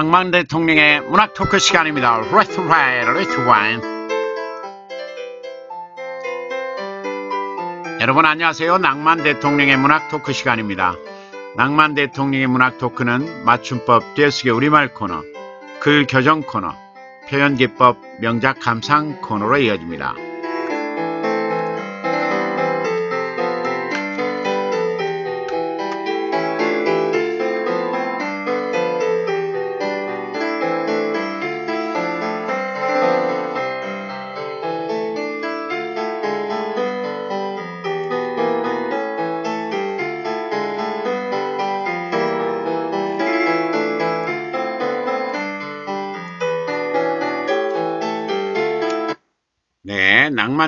낭만 대통령의 문학 토크 시간입니다. 레트 와인, 레트 와인. 여러분 안녕하세요. 낭만 대통령의 문학 토크 시간입니다. 낭만 대통령의 문학 토크는 맞춤법 띄어쓰기 우리말 코너, 글 교정 코너, 표현 기법 명작 감상 코너로 이어집니다.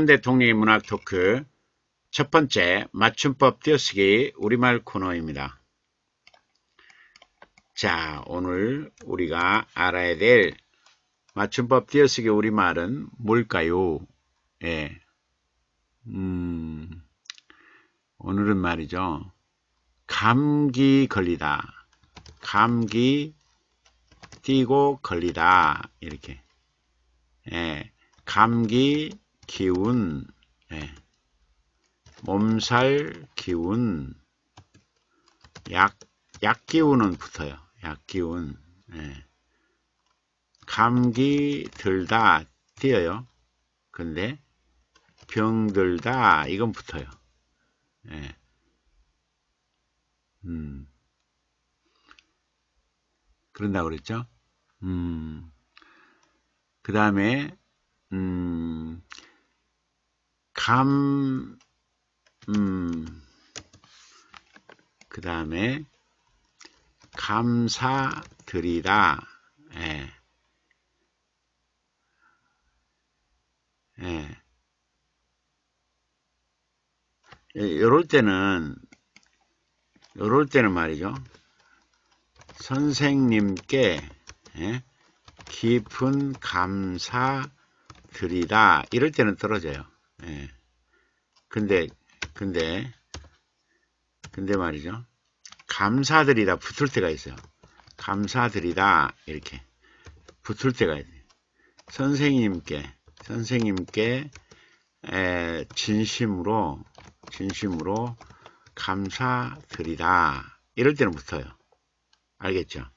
네, 낭만 대통령의 문학 토크 첫 번째 맞춤법 띄어쓰기 우리말 코너입니다. 자, 오늘 우리가 알아야 될 맞춤법 띄어쓰기 우리말은 뭘까요? 예. 음, 오늘은 말이죠. 감기 걸리다. 감기 뛰고 걸리다. 이렇게. 예. 감기 기운, 예. 몸살 기운, 약, 약 기운은 붙어요. 약 기운. 예. 감기 들다 띄어요. 근데 병들다 이건 붙어요. 예. 음. 그런다고 그랬죠? 음. 그 다음에 음, 감, 음, 그 다음에 감사드리다. 예. 예. 요럴 때는, 요럴 때는 말이죠. 선생님께, 예? 깊은 감사 드리다 이럴 때는 떨어져요. 예. 근데 근데 근데 말이죠. 감사드리다 붙을 때가 있어요. 감사드리다 이렇게 붙을 때가 있어요. 선생님께 선생님께 에, 진심으로 진심으로 감사드리다 이럴 때는 붙어요. 알겠죠?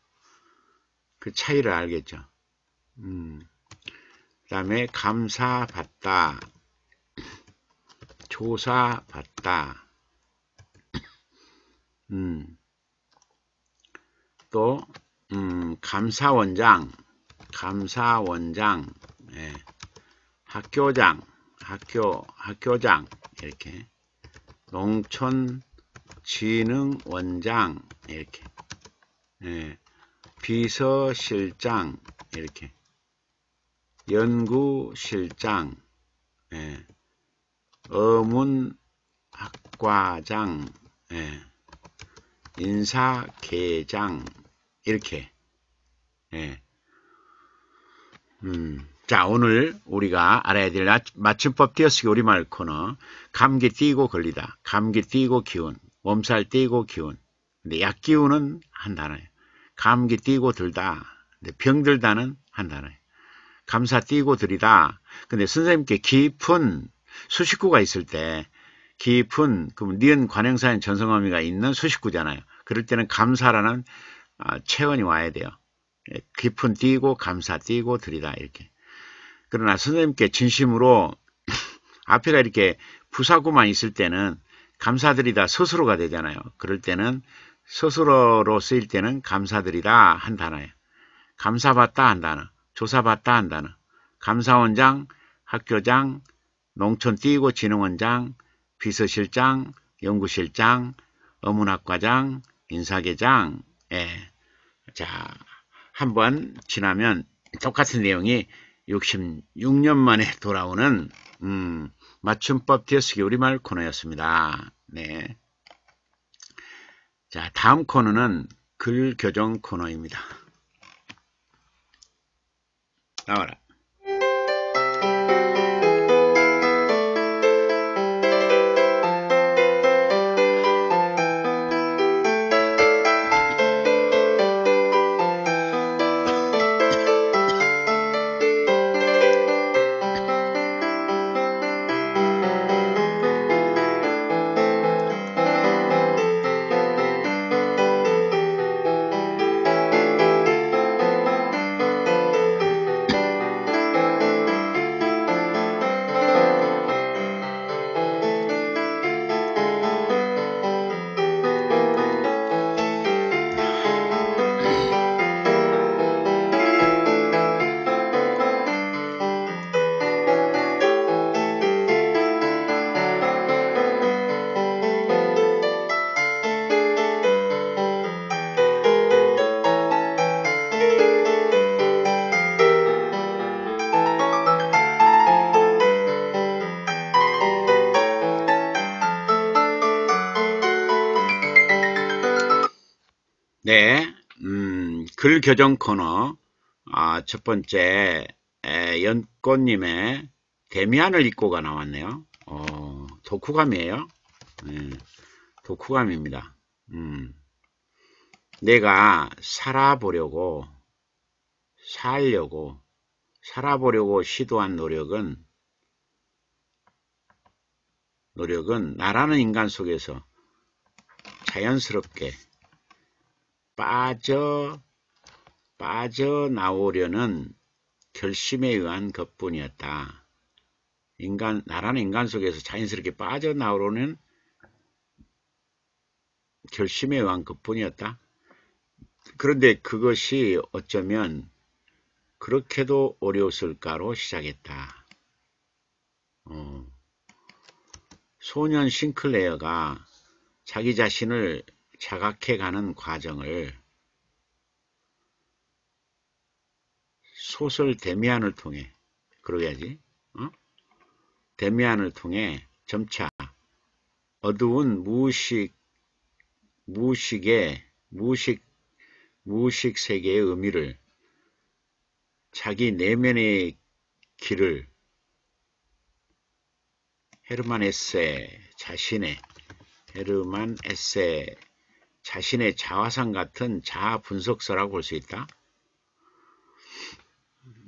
그 차이를 알겠죠? 음. 그 다음에 감사받다, 조사받다, 음, 또 음, 감사원장, 감사원장, 예, 학교장, 학교, 학교장 이렇게. 농촌진흥원장 이렇게. 예, 비서실장 이렇게. 연구실장, 예, 어문학과장, 예, 인사계장 이렇게. 예. 음, 자 오늘 우리가 알아야 될 맞춤법 띄어쓰기 우리말 코너. 감기 띄고 걸리다. 감기 띄고 기운. 몸살 띄고 기운. 근데 약 기운은 한 단어예요. 감기 띄고 들다. 근데 병들다는 한 단어예요. 감사 띄고 드리다. 근데 선생님께 깊은 수식구가 있을 때 깊은 그럼 니은 관행사인 전성어미가 있는 수식구잖아요. 그럴 때는 감사라는 아, 체원이 와야 돼요. 예, 깊은 띄고 감사 띄고 드리다 이렇게. 그러나 선생님께 진심으로 앞에가 이렇게 부사구만 있을 때는 감사드리다 스스로가 되잖아요. 그럴 때는 스스로로 쓰일 때는 감사드리다 한 단어예요. 감사받다 한 단어. 조사받다 한다는 감사원장, 학교장, 농촌띄고 진흥원장, 비서실장, 연구실장, 어문학과장, 인사계장, 예. 자, 한번 지나면 똑같은 내용이 66년 만에 돌아오는 음, 맞춤법 띄어쓰기 우리말 코너였습니다. 네. 자, 다음 코너는 글 교정 코너입니다. 나와라. 글 교정 코너 아, 첫 번째 에, 연꽃님의 데미안을 입고가 나왔네요. 어, 독후감이에요. 네, 독후감입니다. 음, 내가 살아보려고 살려고 살아보려고 시도한 노력은 노력은 나라는 인간 속에서 자연스럽게 빠져 빠져나오려는 결심에 의한 것뿐이었다. 인간 나라는 인간 속에서 자연스럽게 빠져나오려는 결심에 의한 것뿐이었다. 그런데 그것이 어쩌면 그렇게도 어려웠을까로 시작했다. 어. 소년 싱클레어가 자기 자신을 자각해가는 과정을 소설 데미안을 통해 그러야지 어? 데미안을 통해 점차 어두운 무의식 무의식의 무의식 무의식 세계의 의미를 자기 내면의 길을 헤르만 에세 자신의 헤르만 에세 자신의 자화상 같은 자아 분석서라고 볼 수 있다.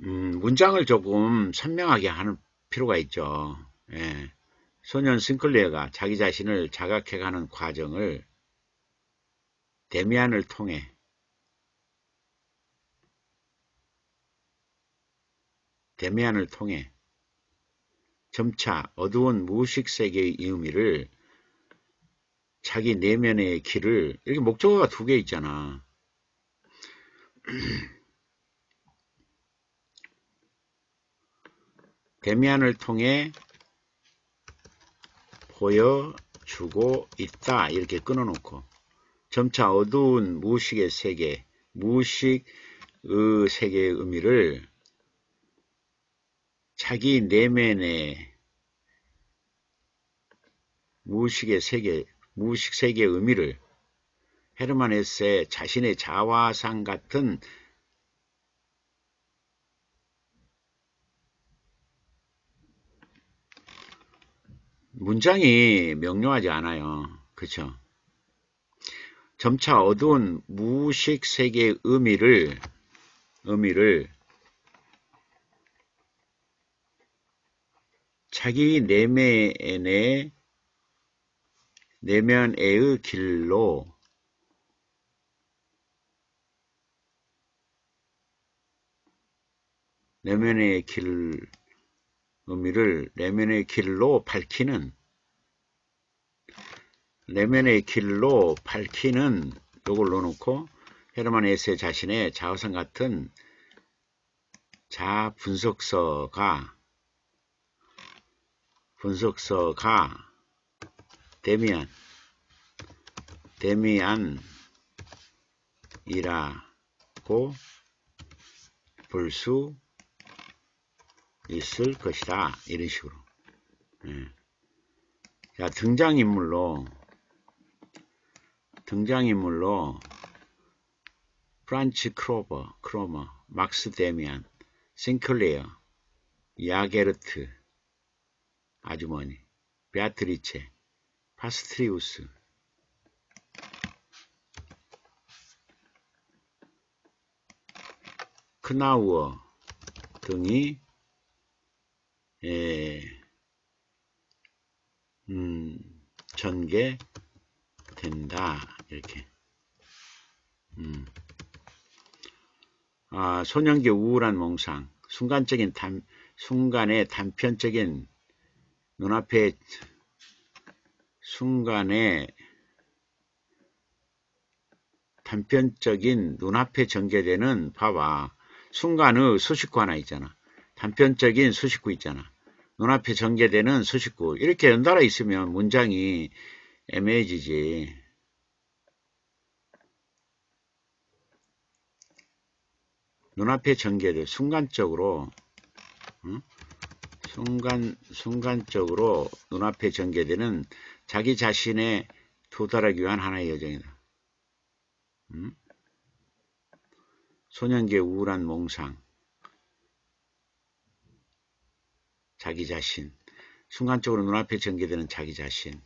음, 문장을 조금 선명하게 하는 필요가 있죠. 예. 소년 싱클레어가 자기 자신을 자각해가는 과정을 데미안을 통해 데미안을 통해 점차 어두운 무의식 세계의 의미를 자기 내면의 길을 이렇게 목적어가 두 개 있잖아. 데미안을 통해 보여주고 있다. 이렇게 끊어놓고. 점차 어두운 무의식의 세계 무의식의 세계의 의미를 자기 내면의 무의식의 세계, 무의식 세계의 의미를 헤르만 헤세 자신의 자화상 같은 문장이 명료하지 않아요. 그쵸? 점차 어두운 무의식 세계의 의미를 의미를 자기 내면의 내면의 길로 내면의 길 의미를 내면의 길로 밝히는 내면의 길로 밝히는 요걸 넣어놓고 헤르만 에세 자신의 자화상 같은 자 분석서가 분석서가 데미안 데미안이라고 볼 수 있을 것이다. 이런 식으로. 예. 자 등장인물로 등장인물로 프란츠 크로버 크로머 막스 데미안 싱클레어 야게르트 아주머니, 베아트리체, 파스트리우스, 크나우어 등이 에, 음, 전개된다. 이렇게. 음. 아, 소년기 우울한 몽상. 순간적인 단, 순간의 단편적인 눈앞에 순간에 단편적인 눈앞에 전개되는 봐봐 순간의 수식구 하나 있잖아 단편적인 수식구 있잖아 눈앞에 전개되는 수식구 이렇게 연달아 있으면 문장이 애매해지지 눈앞에 전개돼 순간적으로 응? 순간, 순간적으로 눈앞에 전개되는 자기 자신에 도달하기 위한 하나의 여정이다. 음? 소년기의 우울한 몽상 자기 자신 순간적으로 눈앞에 전개되는 자기 자신.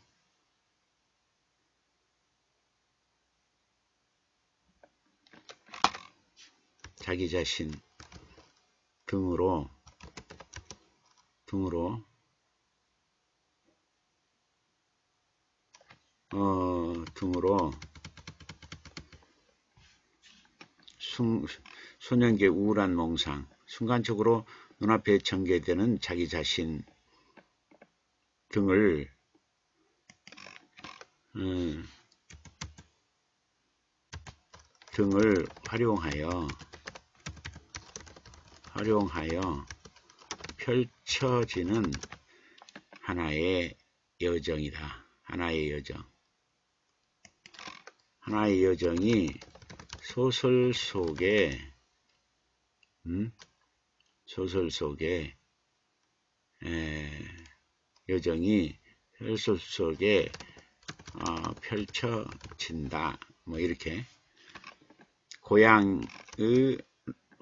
자기 자신 등으로 등으로 어, 등으로 숭, 소년기의 우울한 몽상 순간적으로 눈앞에 전개되는 자기 자신 등을 음, 등을 활용하여 활용하여 펼쳐지는 하나의 여정이다. 하나의 여정. 하나의 여정이 소설 속에 음? 소설 속에 에, 여정이 소설 속에 어, 펼쳐진다. 뭐 이렇게 고향의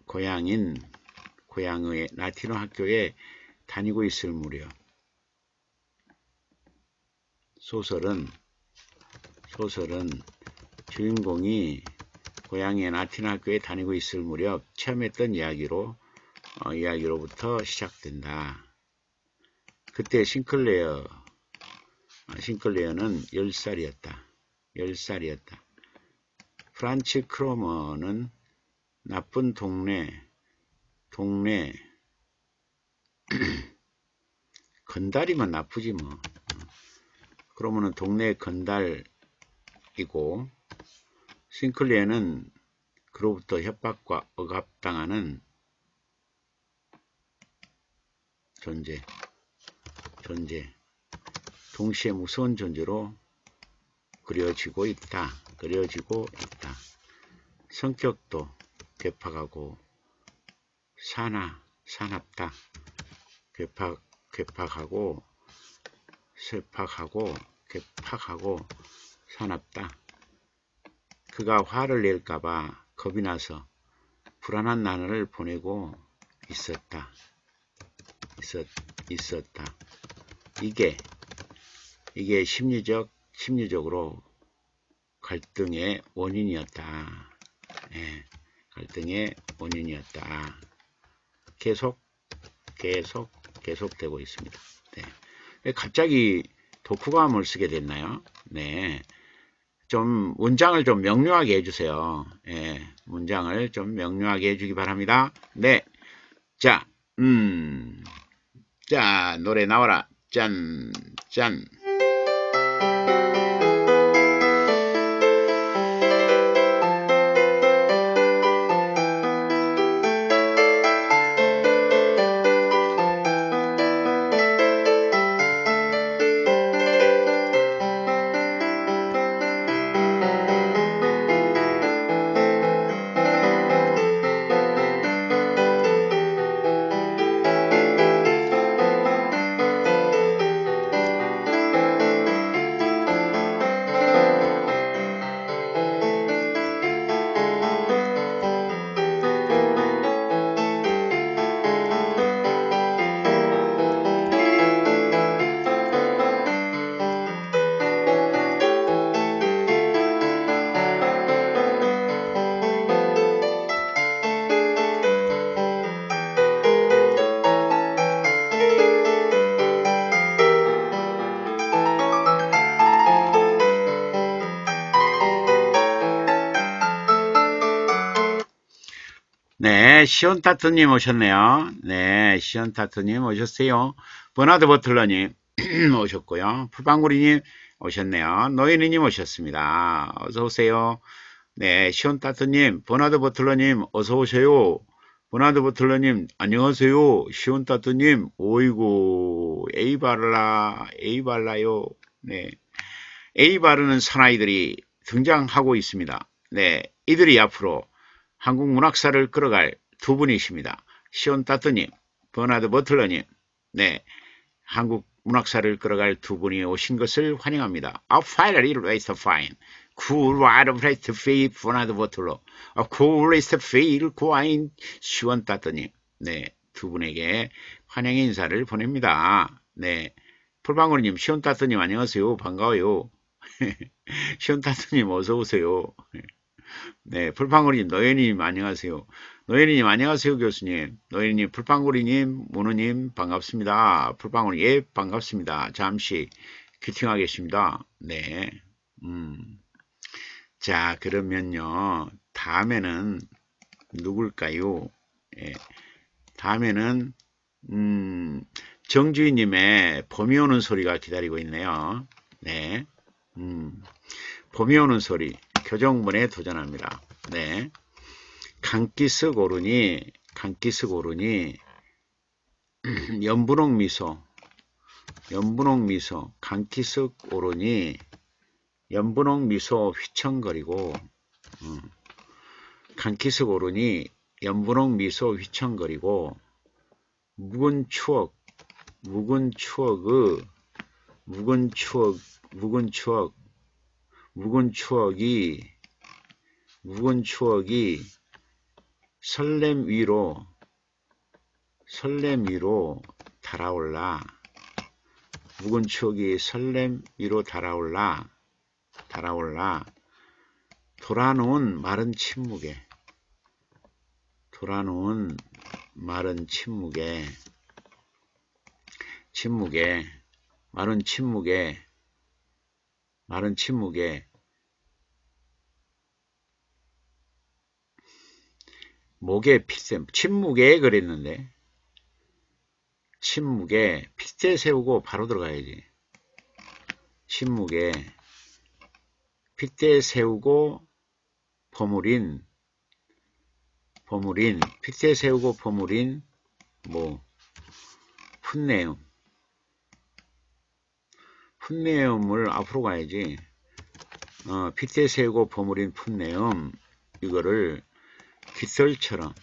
고향인 고향의 라틴어 학교에 다니고 있을 무렵 소설은 소설은 주인공이 고향의 라틴어 학교에 다니고 있을 무렵 체험했던 이야기로 어, 이야기로부터 시작된다. 그때 싱클레어 어, 싱클레어는 10살이었다. 10살이었다. 프란츠 크로머는 나쁜 동네 동네 건달이면 나쁘지 뭐. 그러면은 동네 건달이고 싱클리에는 그로부터 협박과 억압당하는 존재, 존재, 동시에 무서운 존재로 그려지고 있다. 그려지고 있다. 성격도 괴팍하고 사나, 사납다. 괴팍, 괴팍하고, 쇠팍하고, 괴팍하고, 사납다. 그가 화를 낼까봐 겁이 나서 불안한 나날을 보내고 있었다. 있었, 있었다. 이게, 이게 심리적, 심리적으로 갈등의 원인이었다. 예, 갈등의 원인이었다. 계속 계속 계속되고 있습니다. 네. 갑자기 독후감을 쓰게 됐나요? 네. 좀 문장을 좀 명료하게 해주세요. 예, 문장을 좀 명료하게 해주기 바랍니다. 네. 자, 음, 자, 노래 나와라. 짠, 짠. 네, 시온타트님 오셨네요. 네, 시온타트님 오셨어요. 버나드 버틀러님 오셨고요. 풀방구리님 오셨네요. 노인이님 오셨습니다. 어서오세요. 네, 시온타트님, 버나드 버틀러님 어서오세요. 버나드 버틀러님 안녕하세요. 시온타트님 오이고 에이발라 에이발라요. 네, 에이바르는 사나이들이 등장하고 있습니다. 네, 이들이 앞으로 한국 문학사를 끌어갈 두 분이십니다. 시온 따트님, 버나드 버틀러님, 네, 한국 문학사를 끌어갈 두 분이 오신 것을 환영합니다. A finally raised fine. cool water breath feet 분화도 버틀로 아, cool is feel 과인 시원 따더니 네, 두 분에게 환영의 인사를 보냅니다. 네, 풀방울님 시원 따더님 안녕하세요. 반가워요. 시원 따더님 어서 오세요. 네, 풀방울님 노예님 안녕하세요. 노예님 안녕하세요 교수님. 노예님 풀방울이님 모노님 반갑습니다. 풀방울 예 반갑습니다. 잠시 큐팅하겠습니다. 네. 음. 자, 그러면요. 다음에는 누굴까요? 예. 다음에는 음, 정주희님의 봄이 오는 소리가 기다리고 있네요. 네. 음, 봄이 오는 소리 교정문에 도전합니다. 네. 강기스 고르니 강기스 고르니 연분홍 미소 연분홍 미소 강기스 오르니 연분홍 미소 휘청거리고 음, 간키스 고르니 연분홍 미소 휘청거리고 묵은 추억 묵은 추억의 묵은 추억 묵은 추억 묵은 추억이 묵은 추억이 설렘 위로 설렘 위로 달아올라. 묵은 추억이 설렘 위로 달아올라 달아올라. 돌아놓은 마른 침묵에 돌아놓은 마른 침묵에 침묵에 마른 침묵에 마른 침묵에 목에 핏샘 침묵에 그랬는데. 침묵에 핏대 세우고 바로 들어가야지. 침묵에 핏대 세우고 버무린 버무린 핏대 세우고 버무린 뭐 풋내음. 풋내음을 앞으로 가야지. 어, 핏대 세우고 버무린 풋내음 이거를 깃털처럼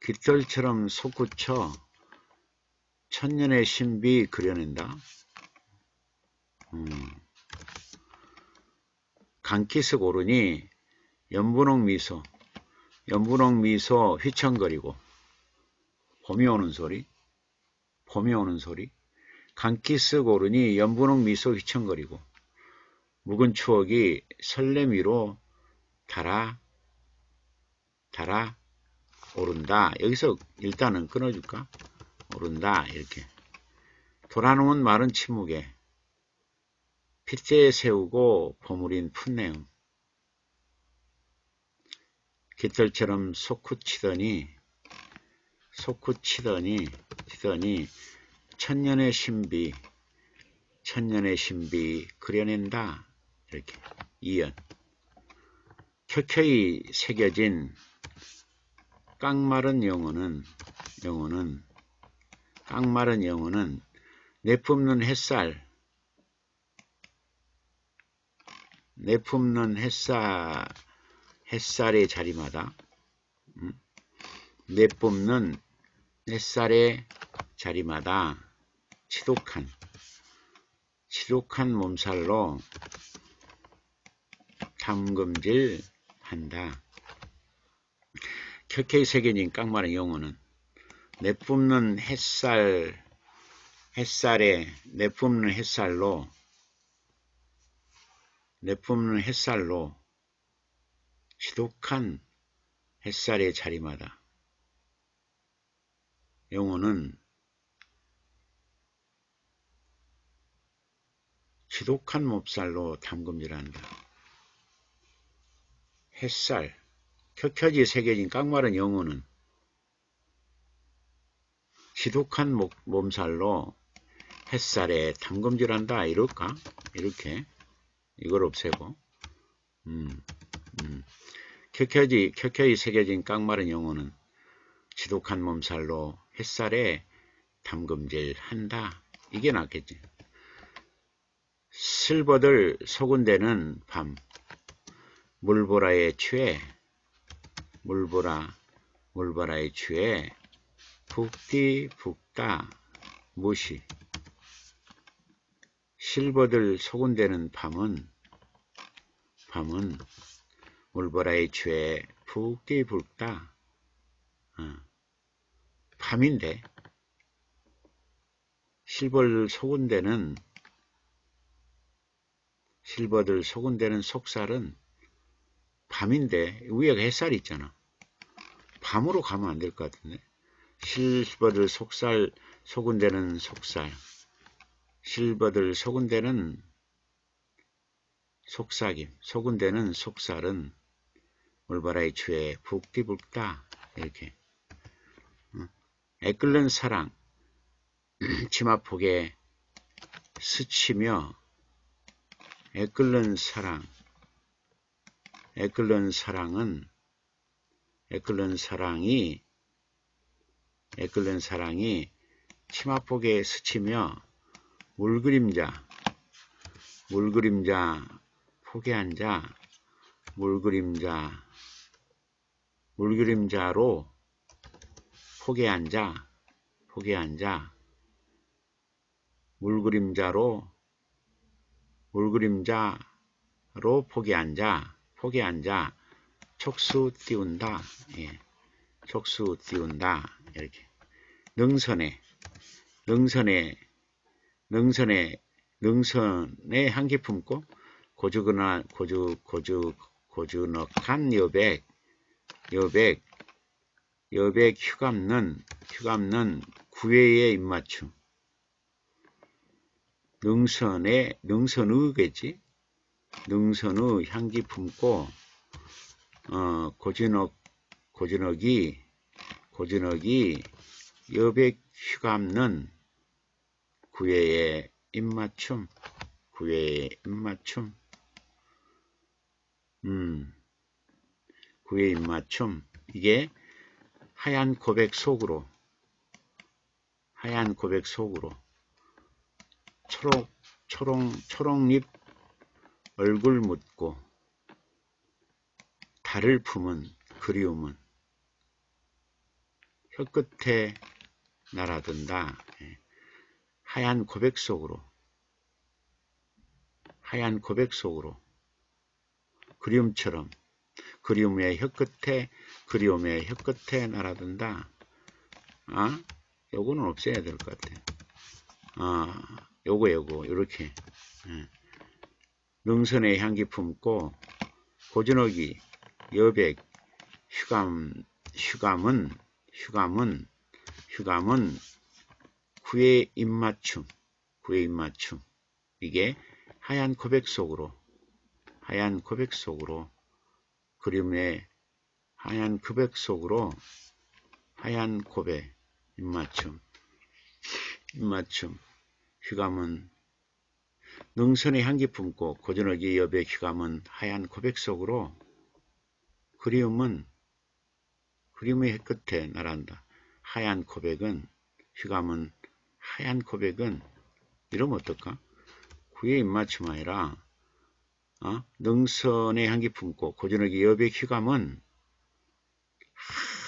깃털처럼 솟구쳐 천년의 신비 그려낸다 음. 강키스 고르니 연분홍 미소 연분홍 미소 휘청거리고 봄이 오는 소리 봄이 오는 소리 강키스 고르니 연분홍 미소 휘청거리고 묵은 추억이 설렘 위로 달아 달아 오른다. 여기서 일단은 끊어줄까? 오른다. 이렇게. 돌아놓은 마른 침묵에. 핏대에 세우고 버무린 풋내음. 깃털처럼 솟구치더니 솟구치더니 치더니 천년의 신비 천년의 신비 그려낸다. 이렇게. 이연. 켜켜이 새겨진 깡마른 영혼은 영혼은 깡마른 영혼은 내뿜는 햇살 내품는 햇살, 햇살의 자리마다 음? 내뿜는 햇살의 자리마다 지독한 지독한 몸살로 탐금질 한다. 켜켜이 새겨진 깡마른 영혼은 내뿜는 햇살 햇살에 내뿜는 햇살로 내뿜는 햇살로 지독한 햇살의 자리마다 영혼은 지독한 몹살로 담금질한다. 햇살, 켜켜지 새겨진 깡마른 영혼은 지독한 몸살로 햇살에 담금질한다. 이럴까? 이렇게. 이걸 없애고 음, 음. 켜켜지, 켜켜이 새겨진 깡마른 영혼은 지독한 몸살로 햇살에 담금질 한다. 이게 낫겠지. 슬버들 소근대는 밤 물보라에 취해 물보라 물보라에 취해 북디 북다 무시 실버들 소근대는 밤은 밤은 물보라의 추에 푹디 붉다. 어. 밤인데 속은 데는 실버들 데는 속살은 밤인데 위에 햇살이 있잖아. 밤으로 가면 안 될 것 같은데. 실버들 속살 데는 속살. 실버들 데는 속삭임. 데는 속살은 물바라의 추에 붓디붓다 이렇게. 애끓는 사랑. 치마폭에 스치며 애끓는 사랑 애끓는 사랑은 애끓는 사랑이 애끓는 사랑이 치마폭에 스치며 물그림자 물그림자 폭에 앉아 물그림자 물그림자로 폭에 앉아 폭에 앉아 물그림자로 물그림자로 폭에 앉아 폭에 앉아 촉수 띄운다. 예. 촉수 띄운다. 이렇게. 능선에 능선에 능선에 능선에 향기 품고 고주거나 고주 고주 고주넉한 여백 여백 여백 휴감는 휴감는 구애의 입맞춤. 능선의 능선의겠지 능선의 향기 품고 어, 고진옥 고진옥이 고진옥이 여백 휴감는 구애의 입맞춤 구애의 입맞춤. 음 구애의 입맞춤. 이게 하얀 고백 속으로 하얀 고백 속으로 초록, 초록, 초록잎 얼굴 묻고 달을 품은 그리움은 혀끝에 날아든다. 예. 하얀 고백 속으로 하얀 고백 속으로 그리움처럼 그리움의 혀끝에 그리움의 혀끝에 날아든다. 아, 요거는 없애야 될 것 같아. 아, 요거 요거 요렇게 예. 능선의 향기 품고 고전옥이 여백 휴감 휴감은 휴감은 휴감은 구의 입맞춤 구의 입맞춤. 이게 하얀 고백 속으로 하얀 고백 속으로 그림의 하얀 고백 속으로 하얀 고백 입맞춤 입맞춤. 휘감은 능선의 향기 품고 고전하기 여배 휘감은 하얀 고백 속으로 그리움은 그림의 해끝에 날아간다. 하얀 고백은 휘감은 하얀 고백은 이러면 어떨까? 구의 입맞춤 아니라 어? 능선의 향기 품고 고전하기 여배 휘감은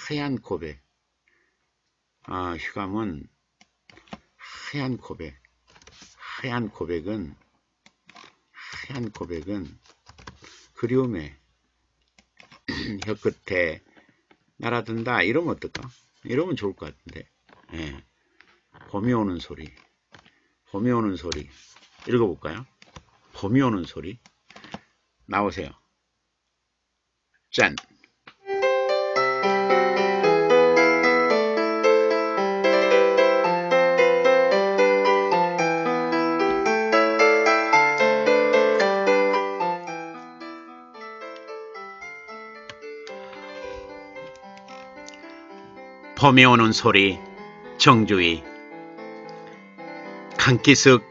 하얀 고백 아, 휘감은 하얀 고백 하얀 고백은 하얀 고백은 그리움에 혀끝에 날아든다. 이러면 어떨까? 이러면 좋을 것 같은데. 예. 봄이 오는 소리. 봄이 오는 소리. 읽어볼까요? 봄이 오는 소리. 나오세요. 짠 봄이 오는 소리 정주희. 강기석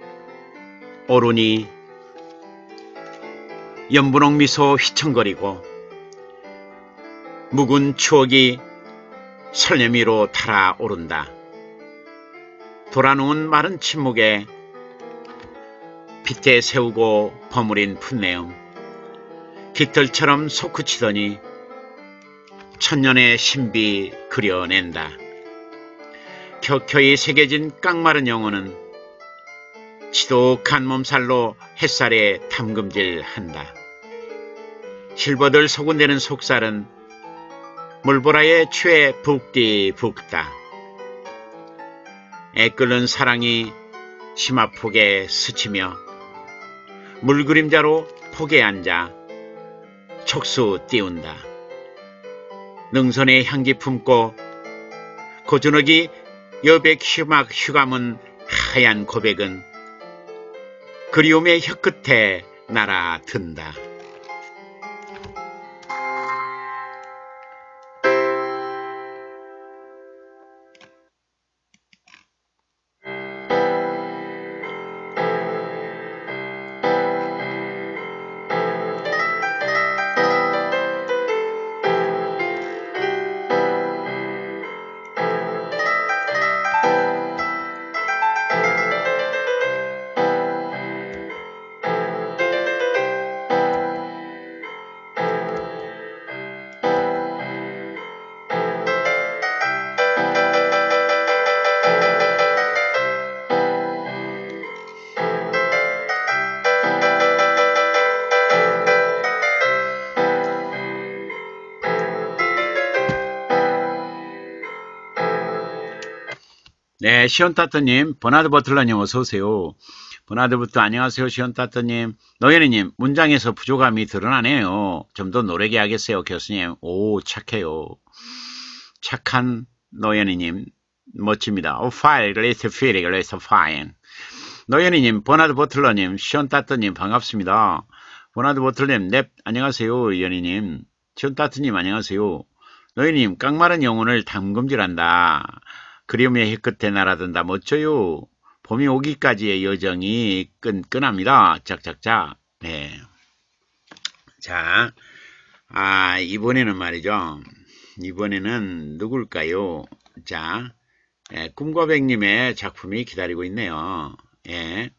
오르니 연분홍 미소 휘청거리고 묵은 추억이 설레미로 달아오른다. 돌아누운 마른 침묵에 빗대 세우고 버무린 풋내음. 깃털처럼 솟구치더니 천년의 신비 그려낸다. 켜켜이 새겨진 깡마른 영혼은 지독한 몸살로 햇살에 담금질한다. 실버들 소군대는 속살은 물보라의 최 붓디 붓다. 애끓는 사랑이 심화폭에 스치며 물그림자로 폭에 앉아 촉수 띄운다. 능선의 향기 품고 고주너기 여백 휴막 휴감은 하얀 고백은 그리움의 혀끝에 날아든다. 네, 시온타트님, 버나드 버틀러님 어서오세요. 버나드 버틀 안녕하세요, 시온타트님. 노현이님, 문장에서 부족함이 드러나네요. 좀 더 노래게 하겠어요, 교수님. 오, 착해요. 착한 노현이님, 멋집니다. 오, fine, let's feel it, let's fine. 노현이님, 버나드 버틀러님, 시온타트님, 반갑습니다. 버나드 버틀님, 넵, 안녕하세요, 연희님. 시온타트님, 안녕하세요. 노현이님, 깡마른 영혼을 담금질한다. 그리움의 혀끝에 날아든다 멋져요. 봄이 오기까지의 여정이 끈끈합니다. 짝짝짝. 네. 자, 아, 이번에는 말이죠. 이번에는 누굴까요? 자, 예, 꿈과백님의 작품이 기다리고 있네요. 예.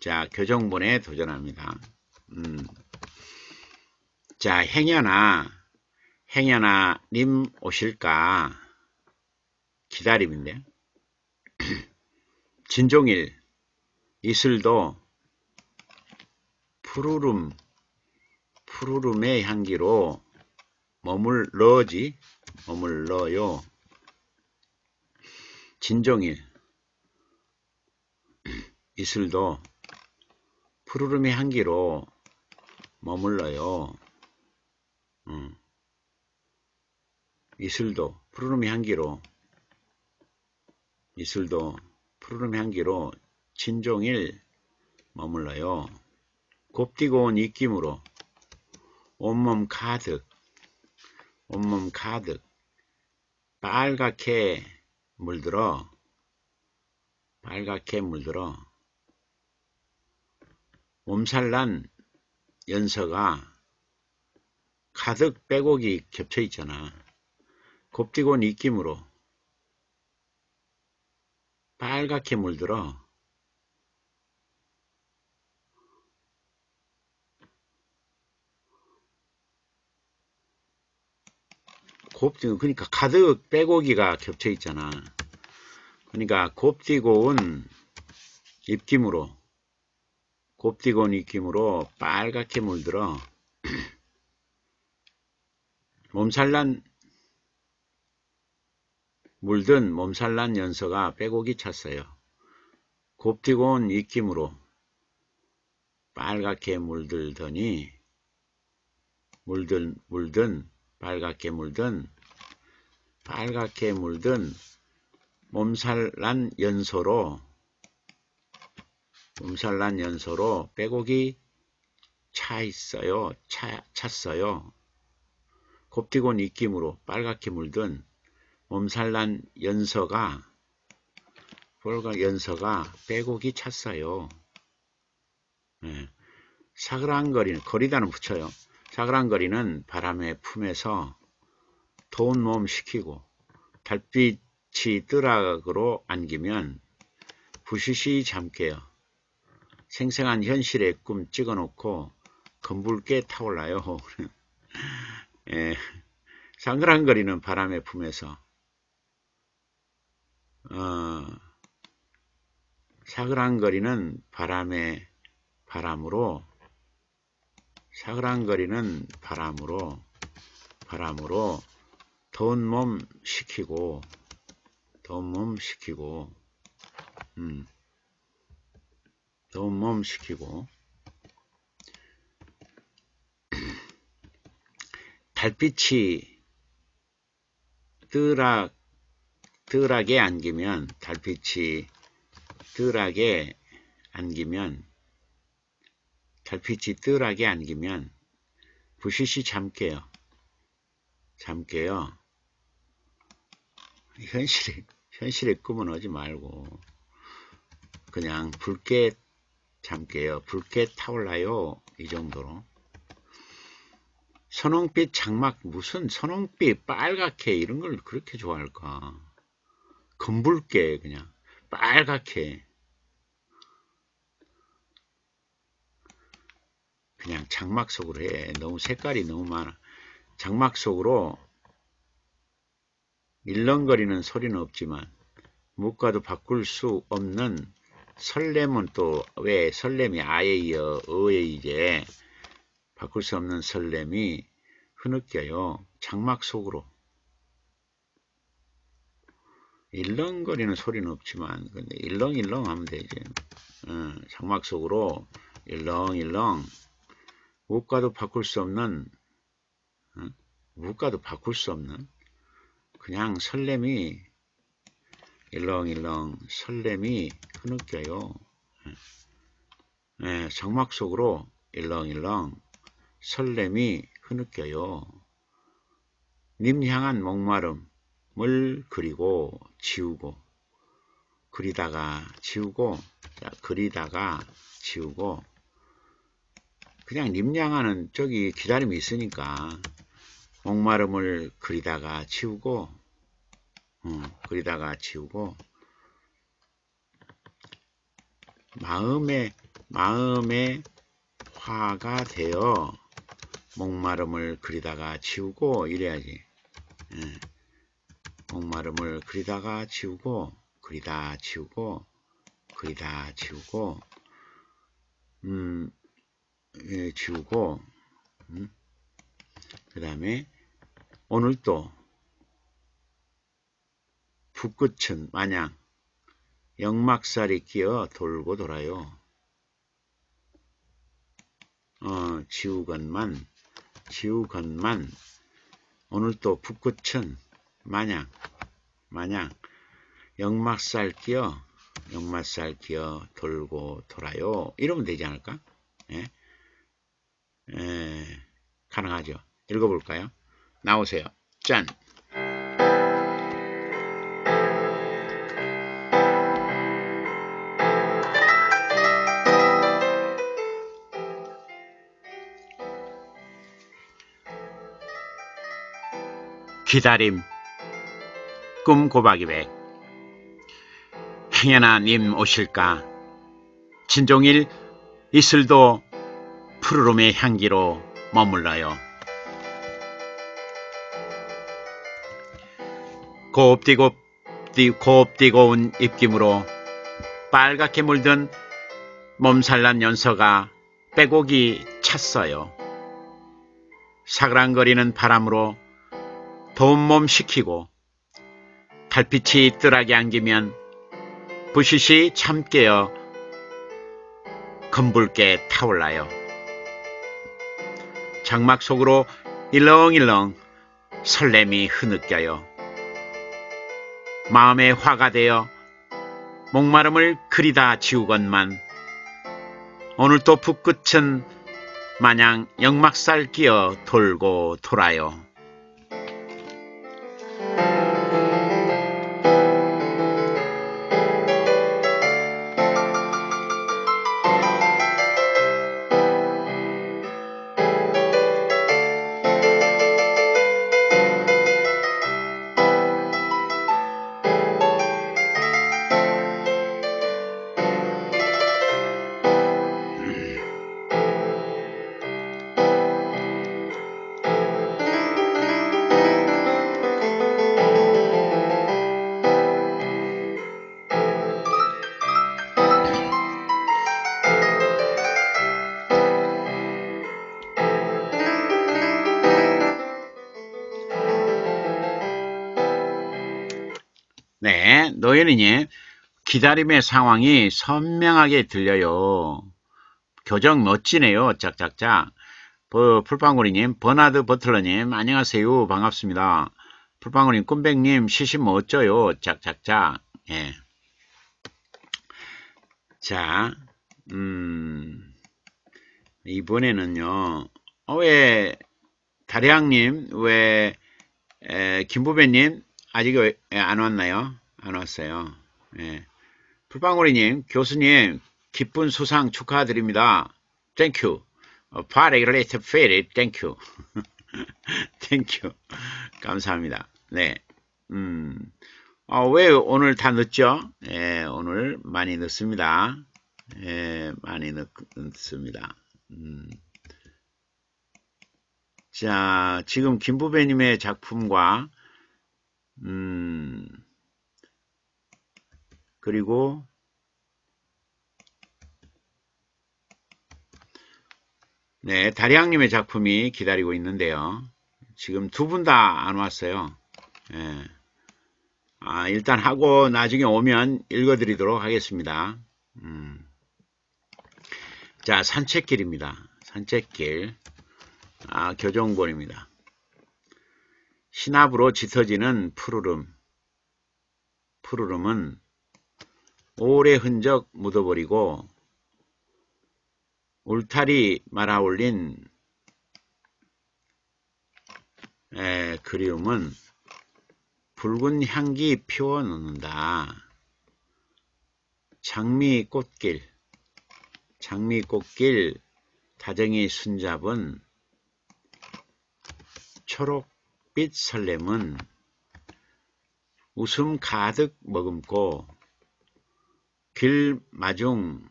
자, 교정본에 도전합니다. 음. 자, 행여나, 행여나 님 오실까? 기다림인데. 진종일 이슬도 푸르름 푸르름의 향기로 머물러지 머물러요. 진종일 이슬도 푸르름의 향기로 머물러요. 음. 이슬도 푸르름의 향기로 이슬도 푸르름 향기로 진종일 머물러요. 곱디고 온 입김으로 온몸 가득 온몸 가득 빨갛게 물들어 빨갛게 물들어 몸살난 연서가 가득 빼곡이 겹쳐 있잖아. 곱디고 온 입김으로 빨갛게 물들어 곱디고 그러니까 가득 빼고기가 겹쳐 있잖아. 그러니까 곱디고 온 입김으로 곱디고 온 입김으로 빨갛게 물들어 몸살난 물든 몸살난 연서가 빼곡이 찼어요. 곱디고 온 입김으로 빨갛게 물들더니 물든 물든 빨갛게 물든 빨갛게 물든 몸살난 연소로 몸살난 연소로 빼곡이 차 있어요. 차, 찼어요. 곱디고 온 입김으로 빨갛게 물든 몸살난 연서가 볼가 연서가 빼곡이 찼어요. 네. 사그랑거리는 거리다는 붙여요. 사그랑거리는 바람의 품에서 더운 몸 식히고 달빛이 뜨락으로 안기면 부시시 잠깨요. 생생한 현실의 꿈 찍어놓고 검붉게 타올라요. 예, 사그랑거리는 바람의 품에서 어, 사그랑거리는 바람의 바람으로 사그랑거리는 바람으로 바람으로 더운 몸 식히고 더운 몸 식히고 음, 더운 몸 식히고 달빛이 뜨락 뜰하게 안기면 달빛이 뜰하게 안기면 달빛이 뜰하게 안기면 부시시 잠깨요. 잠깨요. 현실에 현실에 꿈은 오지 말고 그냥 붉게 잠깨요. 붉게 타올라요. 이 정도로. 선홍빛 장막 무슨 선홍빛 빨갛게 이런 걸 그렇게 좋아할까? 검붉게 그냥 빨갛게 그냥 장막 속으로 해. 너무 색깔이 너무 많아. 장막 속으로 밀렁거리는 소리는 없지만 묵과도 바꿀 수 없는 설렘은 또 왜 설렘이 아예 이어 어에 이제 바꿀 수 없는 설렘이 흐느껴요. 장막 속으로 일렁거리는 소리는 없지만 근데 일렁일렁 하면 되지. 어, 장막 속으로 일렁일렁 무가도 바꿀 수 없는 어? 무가도 바꿀 수 없는 그냥 설렘이 일렁일렁 설렘이 흐느껴요. 네, 장막 속으로 일렁일렁 설렘이 흐느껴요. 님 향한 목마름 을 그리고 지우고 그리다가 지우고 그리다가 지우고 그냥 님양하는 저기 기다림이 있으니까 목마름을 그리다가 치우고 어, 그리다가 치우고 마음에 마음에 화가 되어 목마름을 그리다가 치우고 이래야지 예. 목마름을 그리다가 치우고 그리다 치우고 그리다 치우고 음 예, 지우고 음? 그 다음에 오늘 또 붓끝은 마냥 영막살이 끼어 돌고 돌아요. 어, 지우건만 지우건만 오늘 또 붓끝은 마냥 마냥 영막살 끼어 영막살 끼어 돌고 돌아요. 이러면 되지 않을까? 예? 에, 가능하죠. 읽어볼까요? 나오세요. 짠! 기다림 꿈 고박이백 행여나 님 오실까 진종일 이슬도 푸르름의 향기로 머물러요. 곱디고 곱디고 온 입김으로 빨갛게 물든 몸살난 연서가 빼곡이 찼어요. 사그랑거리는 바람으로 더운 몸 식히고 달빛이 뜰하게 안기면 부시시 참깨어 검붉게 타올라요. 장막 속으로 일렁일렁 설렘이 흐느껴요. 마음에 화가 되어 목마름을 그리다 지우건만 오늘 또 붓끝은 마냥 영막살 끼어 돌고 돌아요. 네, 노현이님 기다림의 상황이 선명하게 들려요. 교정 멋지네요. 짝짝짝. 버, 풀빵구리님, 버나드 버틀러님, 안녕하세요. 반갑습니다. 풀빵구님, 꿈백님, 시신 멋져요. 짝짝짝. 예. 자, 음, 이번에는요, 어, 왜, 다리양님, 왜, 에, 김부배님, 아직 왜, 안 왔나요? 안 왔어요. 예. 풀빵구리님, 교수님, 기쁜 수상 축하드립니다. 땡큐. 파레그레이트 페리 땡큐. 땡큐. 감사합니다. 네. 음. 어, 왜 오늘 다 늦죠? 예, 오늘 많이 늦습니다. 예, 많이 늦, 늦습니다. 음. 자, 지금 김부배님의 작품과, 음, 그리고 네, 다리양님의 작품이 기다리고 있는데요. 지금 두 분 다 안 왔어요. 예. 아, 일단 하고 나중에 오면 읽어드리도록 하겠습니다. 음. 자, 산책길입니다. 산책길. 아, 교정본입니다. 신압으로 짙어지는 푸르름. 푸르름은 오래 흔적 묻어버리고 울타리 말아올린 에, 그리움은 붉은 향기 피워놓는다. 장미 꽃길 장미 꽃길 다정이 순잡은 초록빛 설렘은 웃음 가득 머금고 길 마중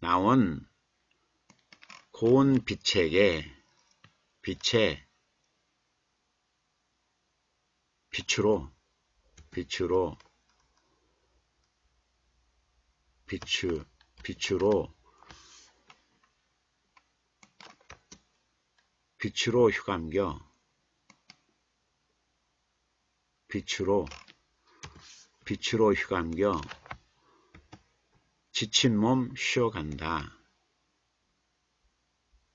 나온 고운 빛에게 빛에 빛으로 빛으로 빛으 빛으로 빛으로 휴감겨 빛으로 빛으로 휴감겨 지친 몸 쉬어간다.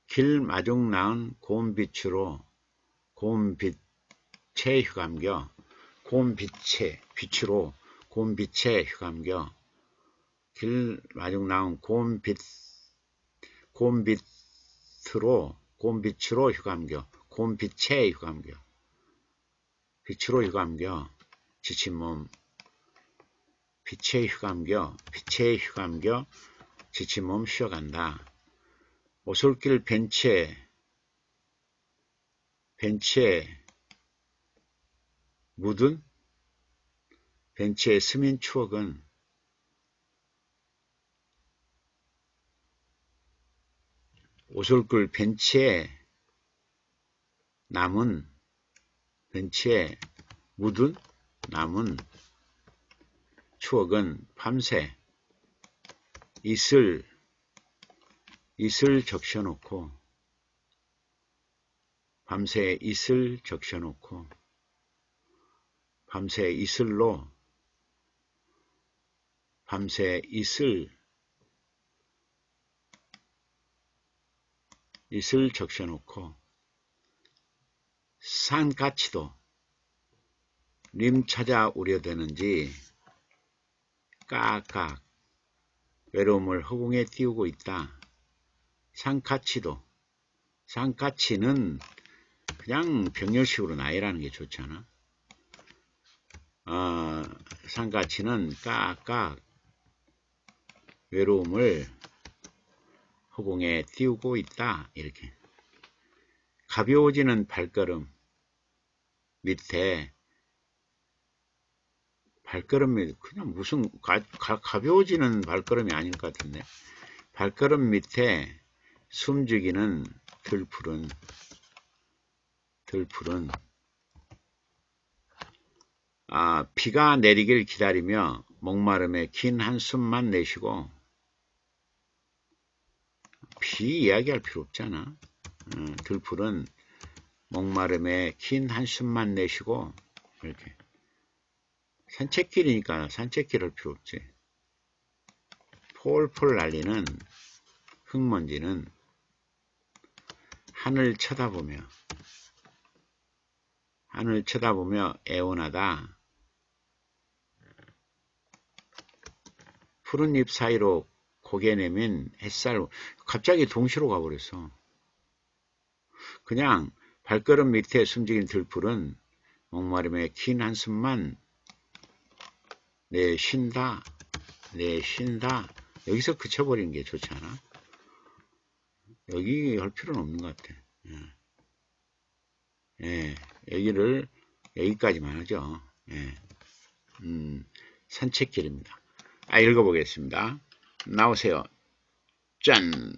길 마중 나은 고운 빛으로 고운 빛에 휴감겨 고운 빛에 빛으로 고운 빛에 휴감겨 길 마중 나온 고운 빛 고운 빛으로 고운 빛으로 휴감겨 고운 빛에 휴감겨 빛으로 휴감겨 지친 몸 빛에 휴감겨 빛에 휴감겨 지친 몸 쉬어간다. 오솔길 벤치에 벤치에 묻은 벤치에 스민 추억은 오솔길 벤치에 남은 벤치에 묻은 남은 추억은 밤새 이슬 이슬 적셔놓고 밤새 이슬 적셔놓고 밤새 이슬로 밤새 이슬 이슬 적셔놓고 산까치도 님 찾아 우려되는지 깍깍 외로움을 허공에 띄우고 있다. 상카치도 상카치는 그냥 병렬식으로 나열하는 게 좋잖아. 어, 상카치는 깍깍 외로움을 허공에 띄우고 있다. 이렇게 가벼워지는 발걸음 밑에 발걸음이 그냥 무슨 가, 가, 가 벼워지는 발걸음이 아닐 것 같은데 발걸음 밑에 숨죽이는 들풀은 들풀은 아, 비가 내리길 기다리며 목마름에 긴 한숨만 내쉬고. 비 이야기할 필요 없잖아. 음, 들풀은 목마름에 긴 한숨만 내쉬고 이렇게 산책길이니까 산책길 할 필요 없지. 폴폴 날리는 흙먼지는 하늘 쳐다보며 하늘 쳐다보며 애원하다. 푸른 잎 사이로 고개 내민 햇살 갑자기 동시로 가버렸어. 그냥 발걸음 밑에 숨죽인 들풀은 목마름에 긴 한숨만 내쉰다 내쉰다 여기서 그쳐버리는 게 좋지 않아? 여기 할 필요는 없는 것 같아. 예. 예, 여기를 여기까지만 하죠. 예. 음, 산책길입니다. 아, 읽어보겠습니다. 나오세요. 짠!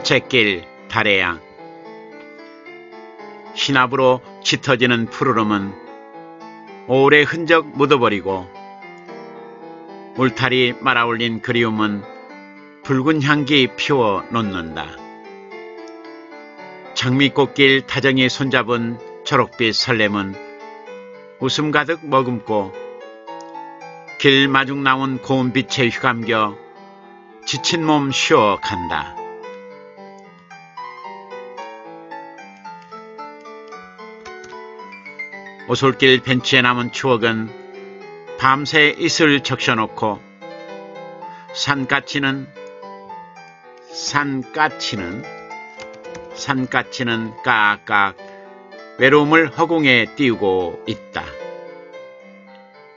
산책길 다래양 신압으로 짙어지는 푸르름은 오래 흔적 묻어버리고 울타리 말아올린 그리움은 붉은 향기 피워 놓는다. 장미꽃길 다정히 손잡은 초록빛 설렘은 웃음 가득 머금고 길 마중 나온 고운 빛에 휘감겨 지친 몸 쉬어 간다. 오솔길 벤치에 남은 추억은 밤새 이슬 적셔놓고 산까치는 산까치는 산까치는 깍깍 외로움을 허공에 띄우고 있다.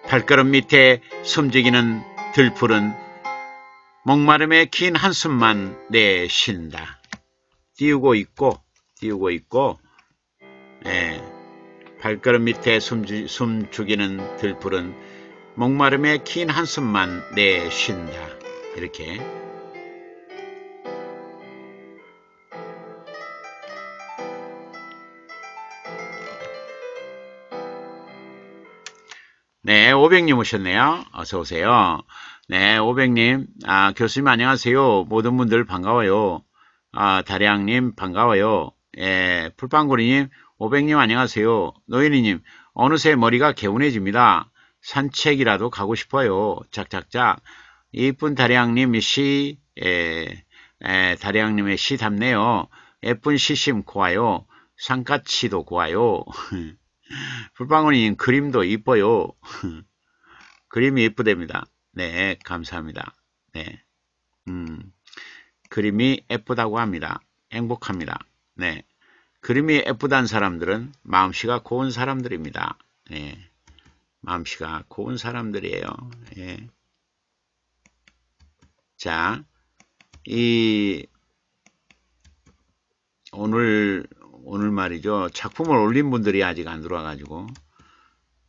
발걸음 밑에 숨지기는 들풀은 목마름의 긴 한숨만 내쉰다. 띄우고 있고 띄우고 있고 예. 발걸음 밑에 숨주, 숨 죽이는 들풀은 목마름에 긴 한숨만 내쉰다. 이렇게 네, 오백님 오셨네요. 어서 오세요. 네, 오백님, 아, 교수님 안녕하세요. 모든 분들 반가워요. 아, 다량님 반가워요. 예, 풀빵구리님 오백님 안녕하세요. 노인이님 어느새 머리가 개운해집니다. 산책이라도 가고 싶어요. 짝짝짝. 이쁜 다리양님 시 에, 에, 다리양님의 시 답네요. 예쁜 시심 고와요. 산까치도 고와요. 불방울이님 그림도 이뻐요. 그림이 예쁘답니다. 네, 감사합니다. 네, 음, 그림이 예쁘다고 합니다. 행복합니다. 네. 그림이 예쁘단 사람들은 마음씨가 고운 사람들입니다. 예. 마음씨가 고운 사람들이에요. 예. 자, 이 오늘 오늘 말이죠. 작품을 올린 분들이 아직 안 들어와가지고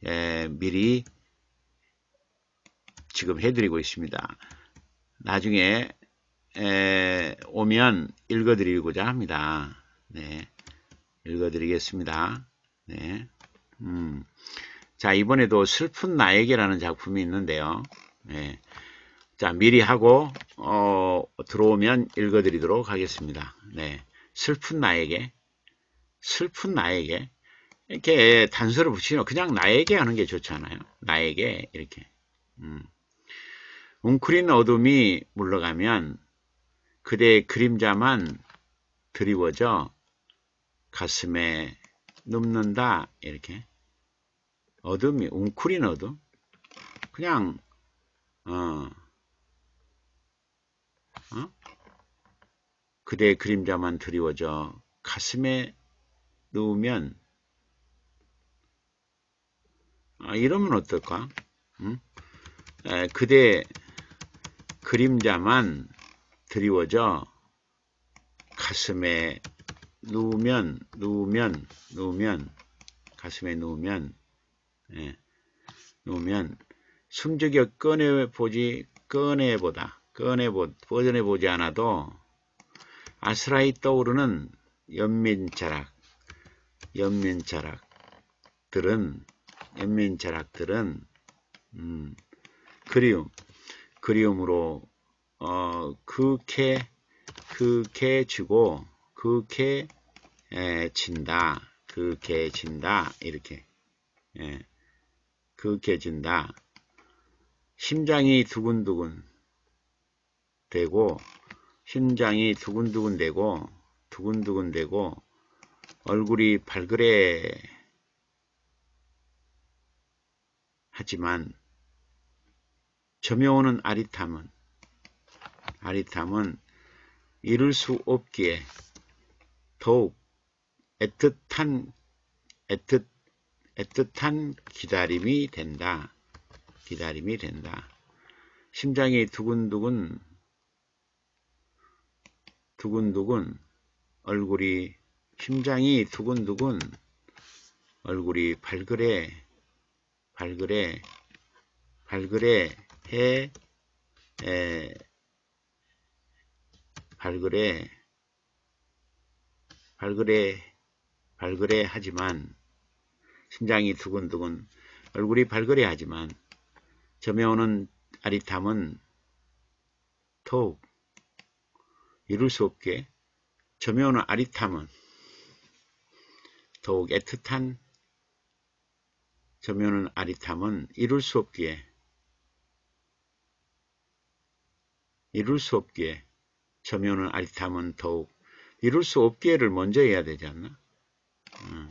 예, 미리 지금 해드리고 있습니다. 나중에 에, 오면 읽어드리고자 합니다. 네. 읽어드리겠습니다. 네. 음. 자, 이번에도 슬픈 나에게라는 작품이 있는데요. 네. 자, 미리 하고, 어, 들어오면 읽어드리도록 하겠습니다. 네. 슬픈 나에게, 슬픈 나에게, 이렇게 단서를 붙이면 그냥 나에게 하는 게 좋잖아요. 나에게, 이렇게. 음. 웅크린 어둠이 물러가면 그대의 그림자만 드리워져 가슴에 눕는다 이렇게 어둠이 웅크린 어둠 그냥 어, 어? 그대의 그림자만 드리워져 가슴에 누우면 아, 이러면 어떨까? 응? 에, 그대 그림자만 드리워져 가슴에 누우면 누우면 누우면 가슴에 누우면 예. 놓으면 숨죽여 꺼내보지 꺼내보다 꺼내보 꺼내보지 않아도 아스라이 떠오르는 연민자락 연민자락들은 연민자락들은 음, 그리움 그리움으로 어, 그케 주고 그케 진다. 그케 진다. 이렇게. 예. 그케 진다. 심장이 두근두근 되고 심장이 두근두근 되고 두근두근 되고 얼굴이 발그레 하지만 점여오는 아리탐은 아리탐은 이룰 수 없기에 더욱 애틋한 애틋 애틋한 기다림이 된다. 기다림이 된다. 심장이 두근두근 두근두근 얼굴이 심장이 두근두근 얼굴이 발그레 발그레 발그레 해 에, 발그레 발그레 발그레 하지만 심장이 두근두근 얼굴이 발그레 하지만 점에오는 아리탐은 더욱 이룰 수 없게 점에오는 아리탐은 더욱 애틋한 점에오는 아리탐은 이룰 수 없기에 이룰 수 없기에 점에오는 아리탐은 더욱 이룰 수 없기에를 먼저 해야 되지 않나? 음.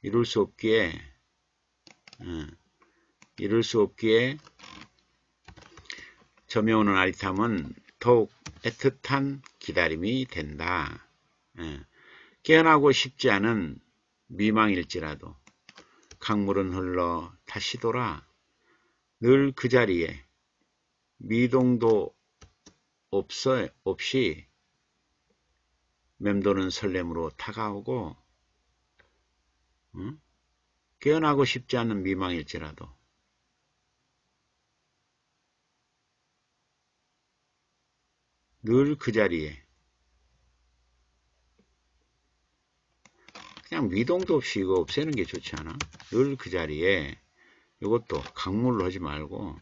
이룰 수 없기에 음. 이룰 수 없기에 점에 오는 아리탐은 더욱 애틋한 기다림이 된다. 예. 깨어나고 싶지 않은 미망일지라도 강물은 흘러 다시 돌아 늘 그 자리에 미동도 없어, 없이 맴도는 설렘으로 다가오고 응? 깨어나고 싶지 않은 미망일지라도 늘 그 자리에 그냥 미동도 없이 이거 없애는 게 좋지 않아? 늘 그 자리에 이것도 강물로 하지 말고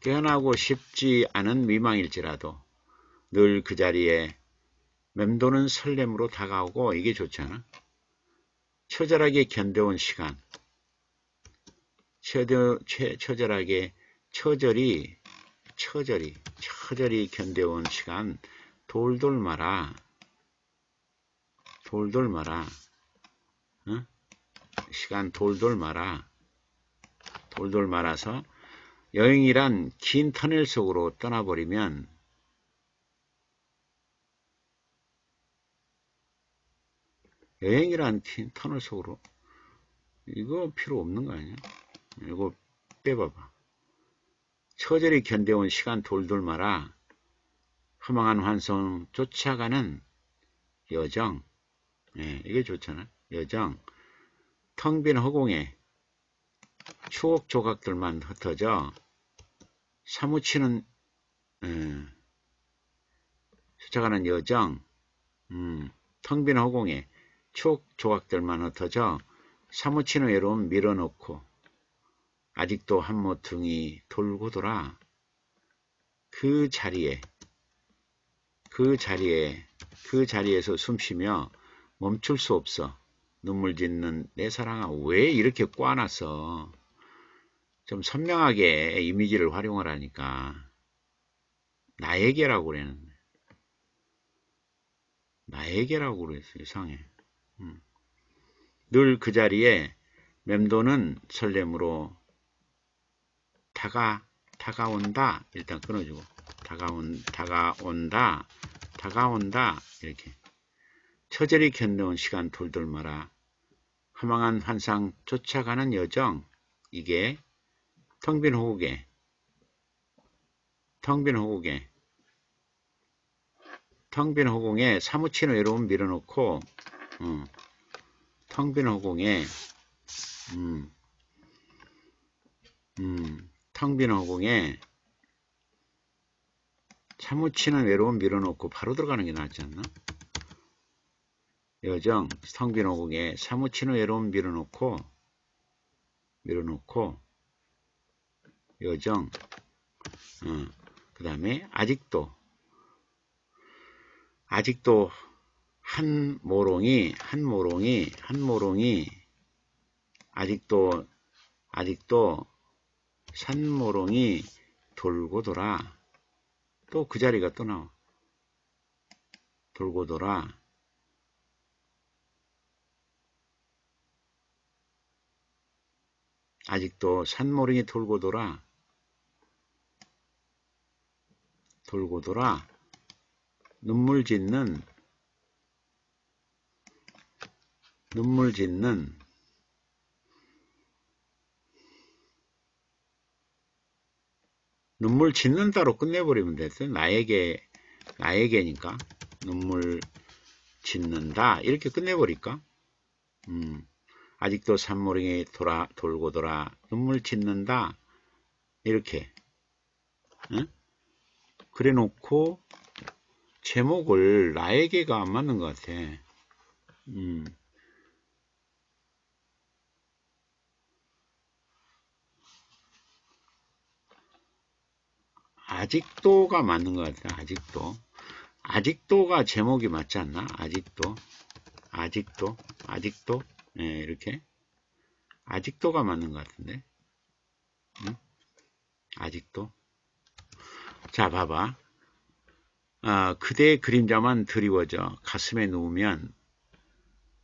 깨어나고 싶지 않은 미망일지라도 늘 그 자리에 맴도는 설렘으로 다가오고 이게 좋잖아. 처절하게 견뎌온 시간. 처절, 처절하게 처절히 처절히 처절히 견뎌온 시간. 돌돌 말아 돌돌 말아 어? 시간 돌돌 말아 돌돌 말아서 여행이란 긴 터널 속으로 떠나버리면 여행이란 긴 터널 속으로 이거 필요 없는 거 아니야? 이거 빼봐봐. 처절히 견뎌온 시간 돌돌 말아 허망한 환송 쫓아가는 여정 예, 이게 좋잖아. 여정 텅 빈 허공에 추억 조각들만 흩어져 사무치는 예, 쫓아가는 여정 음, 텅 빈 허공에 추억 조각들만 흩어져 사무치는 외로움 밀어넣고 아직도 한 모퉁이 돌고 돌아 그 자리에 그 자리에 그 자리에서 숨쉬며 멈출 수 없어 눈물 짓는 내 사랑아 왜 이렇게 꽈놨어 좀 선명하게 이미지를 활용을 하니까 나에게라고 그랬는데 나에게라고 그랬어 이상해 음. 늘 그 자리에 맴도는 설렘으로 다가 다가온다. 일단 끊어주고. 다가온 다가온다. 다가온다. 이렇게. 처절히 견뎌온 시간 돌돌 말아 허망한 환상 쫓아가는 여정. 이게 텅 빈 호국에. 텅 빈 호국에. 텅빈 허공에 사무치는 외로움 밀어놓고 어, 텅빈 허공에 음, 음, 텅빈 허공에 사무치는 외로움 밀어놓고 바로 들어가는 게 낫지 않나? 여정, 텅빈 허공에 사무치는 외로움 밀어놓고 밀어놓고 여정, 어, 그 다음에 아직도 아직도 한 모롱이 한 모롱이 한 모롱이 아직도 아직도 산모롱이 돌고 돌아. 또 그 자리가 또 나와. 돌고 돌아. 아직도 산모롱이 돌고 돌아. 돌고 돌아. 눈물 짓는 눈물 짓는 눈물 짓는다로 끝내버리면 됐어요. 나에게 나에게니까 눈물 짓는다 이렇게 끝내버릴까? 음, 아직도 산모령이 돌아 돌고 돌아 눈물 짓는다 이렇게 응? 그래 놓고 제목을 나에게가 안 맞는 것 같아. 음. 아직도가 맞는 것 같아. 아직도. 아직도가 제목이 맞지 않나? 아직도. 아직도. 아직도. 네, 이렇게. 아직도가 맞는 것 같은데. 응? 아직도. 자, 봐봐. 아, 그대의 그림자만 드리워져 가슴에 누우면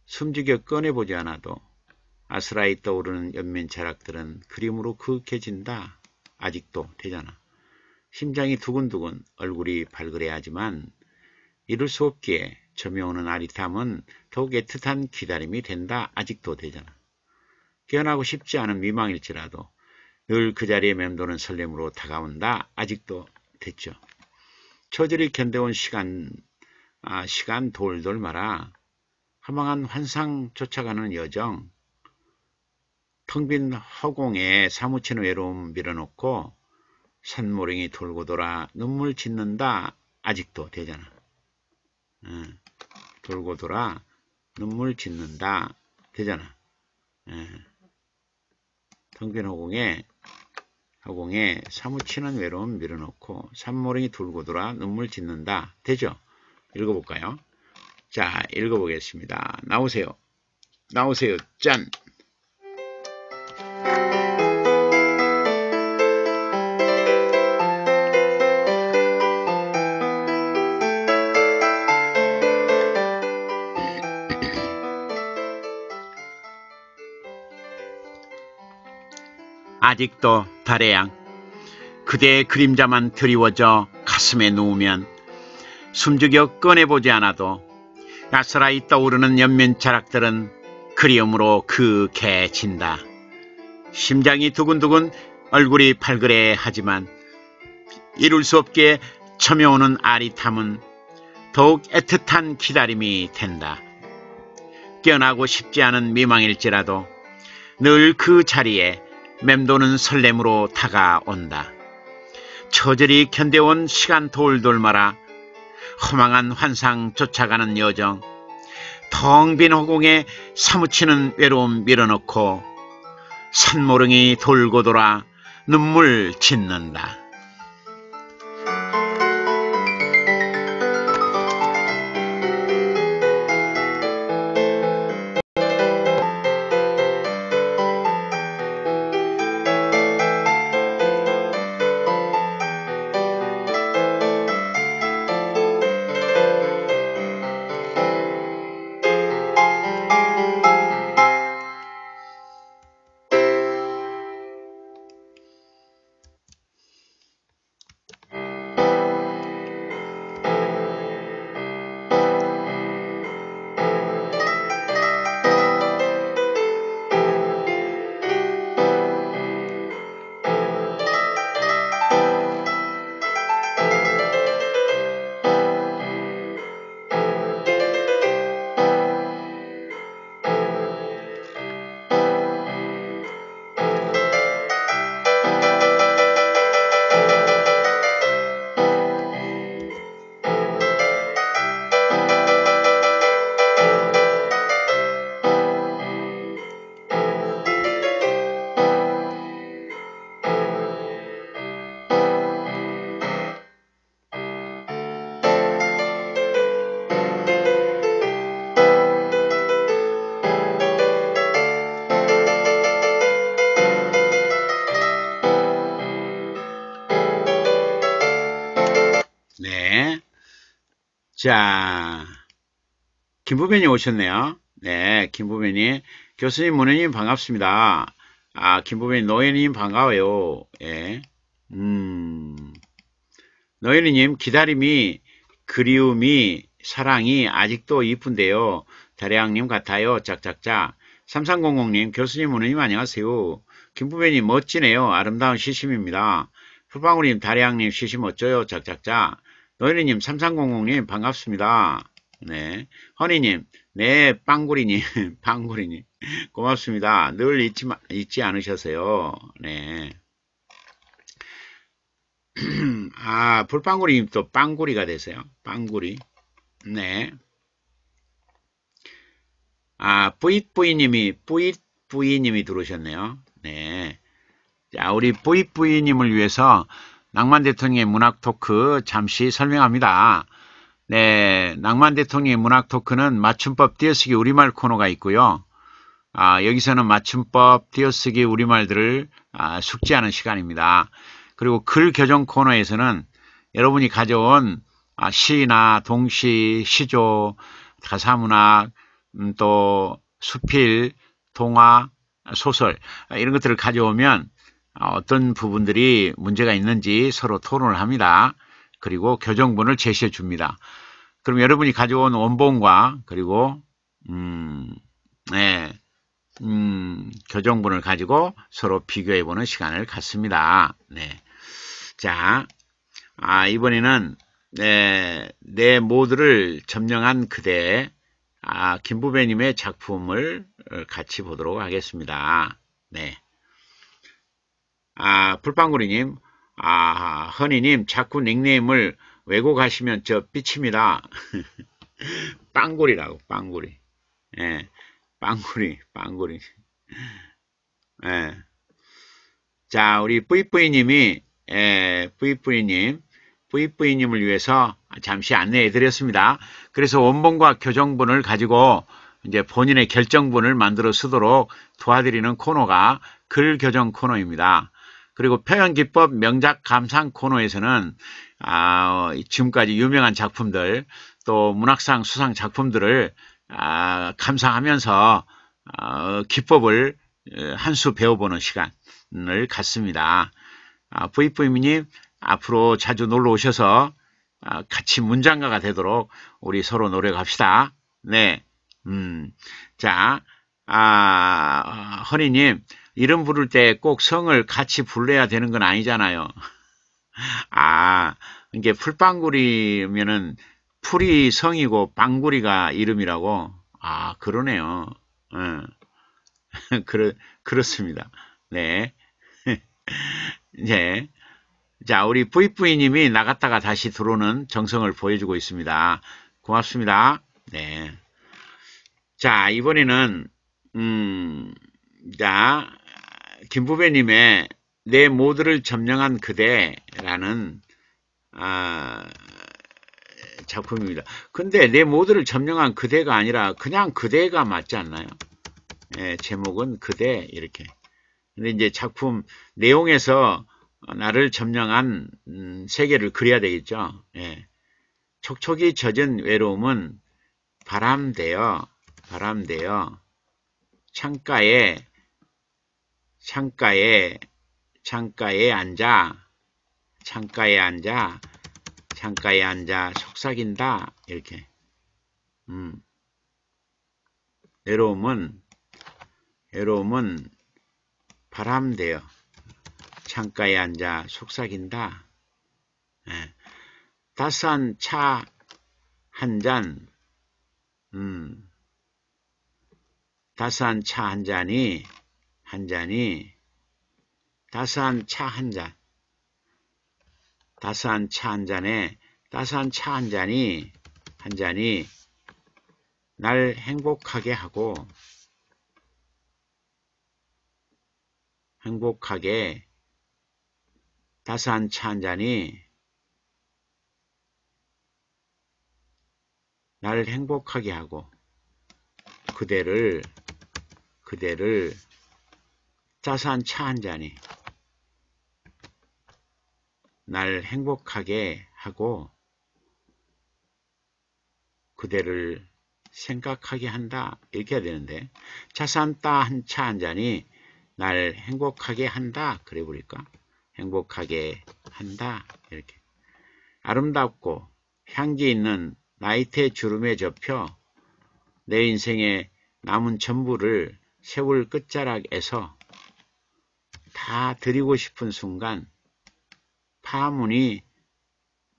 숨죽여 꺼내보지 않아도 아스라이 떠오르는 연면 자락들은 그림으로 그윽해진다. 아직도 되잖아. 심장이 두근두근 얼굴이 발그레 하지만 이룰 수 없기에 점여오는 아리탐은 더욱 애틋한 기다림이 된다. 아직도 되잖아. 깨어나고 싶지 않은 미망일지라도 늘 그 자리에 맴도는 설렘으로 다가온다. 아직도 됐죠. 처절히 견뎌온 시간, 아, 시간 돌돌 말아 허망한 환상 쫓아가는 여정, 텅 빈 허공에 사무치는 외로움 밀어놓고 산모랭이 돌고 돌아 눈물 짓는다 아직도 되잖아. 응. 돌고 돌아 눈물 짓는다 되잖아. 텅빈 허공에 허공에 사무치는 외로움 밀어놓고 산모랭이 돌고 돌아 눈물 짓는다 되죠? 읽어볼까요? 자 읽어보겠습니다. 나오세요. 나오세요. 짠! 아직도 달의 양 그대의 그림자만 드리워져 가슴에 누우면 숨죽여 꺼내보지 않아도 야스라이 떠오르는 연면 자락들은 그리움으로 그개진다. 심장이 두근두근 얼굴이 발그레 하지만 이룰 수 없게 처며오는 아리탐은 더욱 애틋한 기다림이 된다. 깨어나고 싶지 않은 미망일지라도 늘 그 자리에 맴도는 설렘으로 다가온다. 처절히 견뎌온 시간 돌돌 말아 허망한 환상 쫓아가는 여정 텅 빈 허공에 사무치는 외로움 밀어넣고 산모릉이 돌고 돌아 눈물 짓는다. 자, 김부변이 오셨네요. 네, 김부변이. 교수님, 문혜님 반갑습니다. 아, 김부변이 노현님 반가워요. 예. 음. 노현이님, 기다림이, 그리움이, 사랑이 아직도 이쁜데요. 다리양님 같아요. 짝짝짝. 3300님, 교수님, 문혜님 안녕하세요. 김부변이 멋지네요. 아름다운 시심입니다. 풀방울님, 다리양님 시심 어쩌요? 짝짝짝. 노현이님, 3300님 반갑습니다. 네. 허니님, 네, 빵구리님, 빵구리님. 고맙습니다. 늘 잊지, 잊지 않으셔서요. 네. 아, 불빵구리님 또 빵구리가 되세요. 빵구리. 네. 아, 뿌잇뿌이님이, 뿌잇뿌이님이 들어오셨네요. 네. 자, 우리 뿌잇뿌이님을 위해서 낭만 대통령의 문학 토크 잠시 설명합니다. 네, 낭만 대통령의 문학 토크는 맞춤법 띄어쓰기 우리말 코너가 있고요. 아, 여기서는 맞춤법 띄어쓰기 우리말들을 아, 숙지하는 시간입니다. 그리고 글 교정 코너에서는 여러분이 가져온 아, 시나 동시, 시조, 가사문학, 음, 또 수필, 동화, 소설 아, 이런 것들을 가져오면 아, 어떤 부분들이 문제가 있는지 서로 토론을 합니다. 그리고 교정본을 제시해 줍니다. 그럼 여러분이 가져온 원본과 그리고 음, 네, 음, 교정본을 가지고 서로 비교해 보는 시간을 갖습니다. 네. 자, 아, 이번에는 네, 내 모두를 점령한 그대 아, 김부배님의 작품을 같이 보도록 하겠습니다. 네. 아, 불빵구리님, 아, 허니님, 자꾸 닉네임을 왜곡하시면 저 삐칩니다. 빵구리라고, 빵구리. 예, 빵구리, 빵구리. 예. 자, 우리 뿌이뿌이님이, 예, 뿌이뿌이님, 뿌이뿌이님을 위해서 잠시 안내해 드렸습니다. 그래서 원본과 교정본을 가지고 이제 본인의 결정본을 만들어 쓰도록 도와드리는 코너가 글 교정 코너입니다. 그리고 표현기법 명작 감상 코너에서는 아, 지금까지 유명한 작품들 또 문학상 수상 작품들을 아, 감상하면서 아, 기법을 한 수 배워보는 시간을 갖습니다. 아, 부이부이님 앞으로 자주 놀러 오셔서 아, 같이 문장가가 되도록 우리 서로 노력합시다. 네, 음, 자, 아, 허니님 이름 부를 때 꼭 성을 같이 불러야 되는 건 아니잖아요. 아, 이게 풀빵구리면은 풀이 성이고 빵구리가 이름이라고? 아, 그러네요. 어. 그렇, 그렇습니다. 네. 네. 자, 우리 부이부이님이 나갔다가 다시 들어오는 정성을 보여주고 있습니다. 고맙습니다. 네. 자, 이번에는, 음, 자, 김부배님의 내 모두를 점령한 그대라는 아, 작품입니다. 근데 내 모두를 점령한 그대가 아니라 그냥 그대가 맞지 않나요? 예, 제목은 그대 이렇게. 근데 이제 작품 내용에서 나를 점령한 음, 세계를 그려야 되겠죠. 예. 촉촉이 젖은 외로움은 바람되어 바람되어 창가에 창가에 창가에 앉아. 창가에 앉아. 창가에 앉아. 속삭인다. 이렇게. 음. 외로움은 외로움은 바람되어 창가에 앉아 속삭인다. 예. 따스한 차 한 잔, 음, 따스한 차 한 잔이 한 잔이 따스한 차 한 잔, 따스한 차 한 잔에 따스한 차 한 잔이 한 잔이 날 행복하게 하고 행복하게 따스한 차 한 잔이 날 행복하게 하고 그대를 그대를 따스한 차 한 잔이 날 행복하게 하고 그대를 생각하게 한다 이렇게 해야 되는데 자산따 한차 한 잔이 날 행복하게 한다 그래 버릴까. 행복하게 한다 이렇게. 아름답고 향기 있는 나이테 주름에 접혀 내 인생의 남은 전부를 세월 끝자락에서 다 드리고 싶은 순간 파문이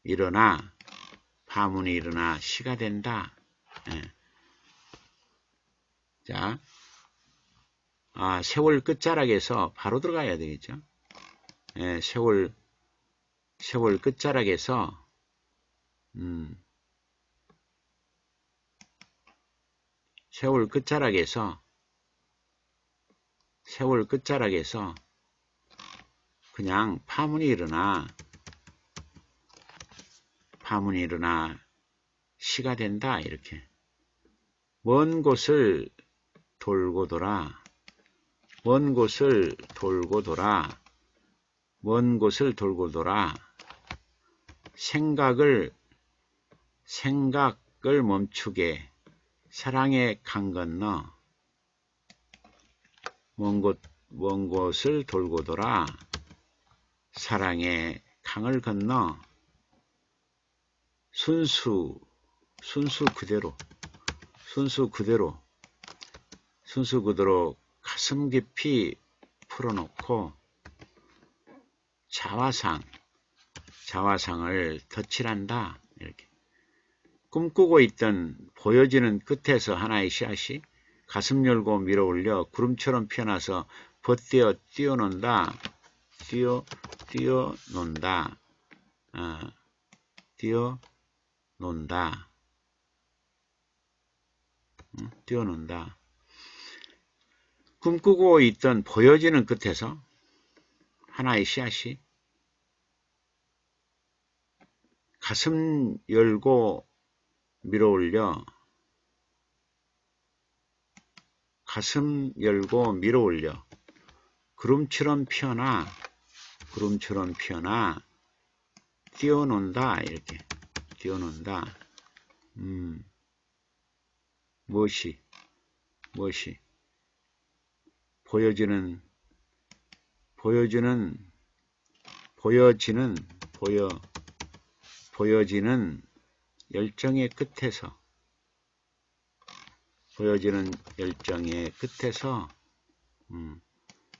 일어나 파문이 일어나 시가 된다. 예. 자, 아, 세월 끝자락에서 바로 들어가야 되겠죠. 예, 세월 세월 끝자락에서 음, 세월 끝자락에서 세월 끝자락에서 그냥 파문이 일어나. 파문이 일어나. 시가 된다. 이렇게. 먼 곳을 돌고 돌아. 먼 곳을 돌고 돌아. 먼 곳을 돌고 돌아. 생각을 생각을 멈추게 사랑의 강 건너. 먼, 곳, 먼 곳을 돌고 돌아 사랑의 강을 건너 순수 순수 그대로 순수 그대로 순수 그대로 가슴 깊이 풀어놓고 자화상 자화상을 덧칠한다. 이렇게. 꿈꾸고 있던 보여지는 끝에서 하나의 씨앗이 가슴 열고 밀어 올려 구름처럼 피어나서 벗되어 뛰어논다 뛰어 뛰어 논다. 어, 뛰어 논다. 응? 뛰어 논다. 꿈꾸고 있던 보여지는 끝에서 하나의 씨앗이 가슴 열고 밀어 올려 가슴 열고 밀어 올려 구름처럼 피어나 구름처럼 피어나 뛰어논다 이렇게. 뛰어논다. 음. 무엇이? 무엇이? 보여지는 보여지는 보여지는 보여 보여지는 열정의 끝에서 보여지는 열정의 끝에서 음,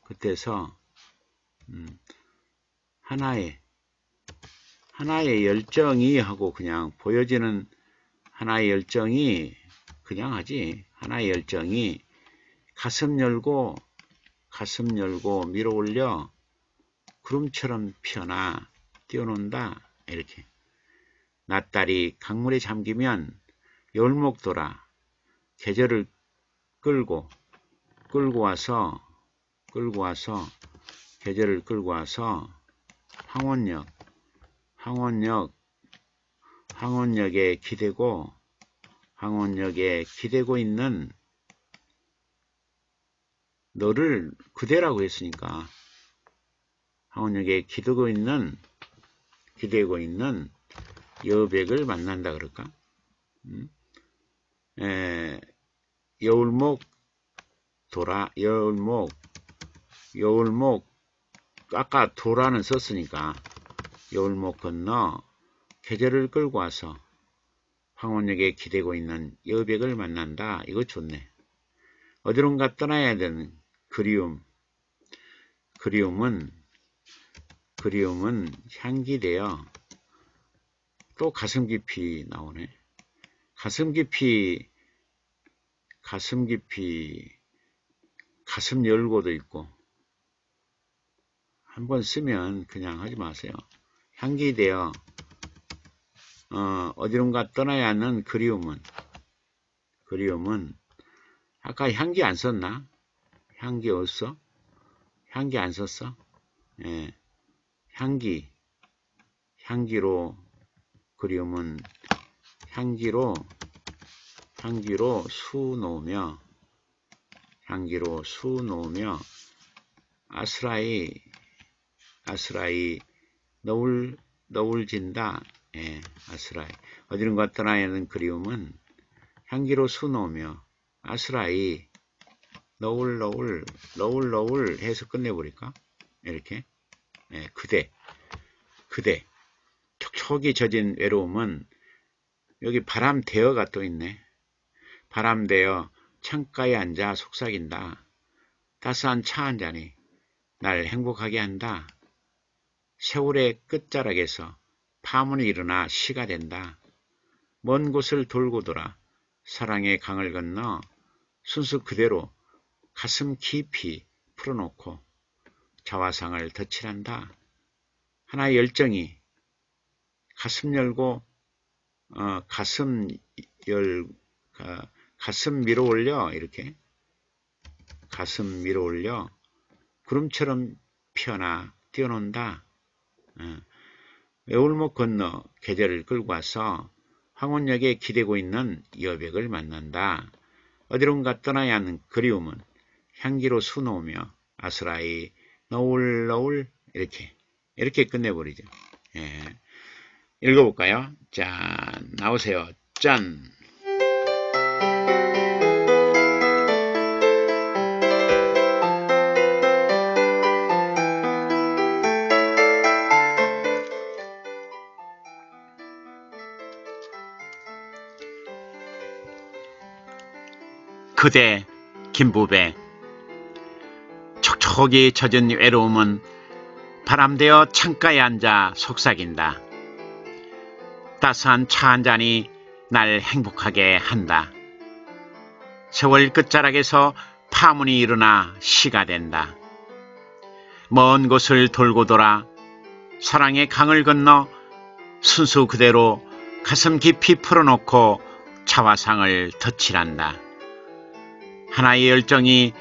끝에서 음, 하나의 하나의 열정이 하고 그냥 보여지는 하나의 열정이 그냥 하지. 하나의 열정이 가슴 열고 가슴 열고 밀어 올려 구름처럼 피어나 뛰어논다. 이렇게. 낫다리 강물에 잠기면 열목 돌아 계절을 끌고 끌고 와서 끌고 와서 계절을 끌고 와서 황원역 황원역 황원역에 기대고 황원역에 기대고 있는 너를 그대라고 했으니까 황원역에 기대고 있는 기대고 있는 여백을 만난다 그럴까? 음? 에, 여울목 도라 여울목 여울목 아까 도라는 썼으니까 여울목 건너 계절을 끌고 와서 황혼역에 기대고 있는 여백을 만난다. 이거 좋네. 어디론가 떠나야 되는 그리움. 그리움은 그리움은 향기되어 또 가슴 깊이 나오네. 가슴 깊이, 가슴 깊이, 가슴 열고도 있고, 한번 쓰면 그냥 하지 마세요. 향기되어, 어, 어디론가 떠나야 하는 그리움은, 그리움은, 아까 향기 안 썼나? 향기 어딨어? 향기 안 썼어? 예. 향기, 향기로 그리움은 향기로 향기로 수 놓으며 향기로 수 놓으며 아스라이 아스라이 너울 너울 진다 예, 아스라이 어디론가 떠나야 하는 그리움은 향기로 수놓으며 아스라이 너울 너울 너울 너울 해서 끝내버릴까? 이렇게 예, 그대 그대 촉촉이 젖은 외로움은 여기 바람 대어가 또 있네. 바람 대어 창가에 앉아 속삭인다. 따스한 차 한 잔이 날 행복하게 한다. 세월의 끝자락에서 파문이 일어나 시가 된다. 먼 곳을 돌고 돌아 사랑의 강을 건너 순수 그대로 가슴 깊이 풀어놓고 자화상을 덧칠한다. 하나의 열정이 가슴 열고 어, 가슴 열 가, 가슴 밀어 올려 이렇게 가슴 밀어 올려 구름처럼 피어나 뛰어논다. 어, 외울목 건너 계절을 끌고 와서 황혼역에 기대고 있는 여백을 만난다. 어디론가 떠나야 하는 그리움은 향기로 수놓으며 아스라이 너울 너울 이렇게 이렇게 끝내버리죠. 예. 읽어볼까요? 자 나오세요. 짠. 그대 김부배 촉촉이 젖은 외로움은 바람되어 창가에 앉아 속삭인다. 따스한 차 한 잔이 날 행복하게 한다. 세월 끝자락에서 파문이 일어나 시가 된다. 먼 곳을 돌고 돌아 사랑의 강을 건너 순수 그대로 가슴 깊이 풀어놓고 차화상을 덧칠한다. 하나의 열정이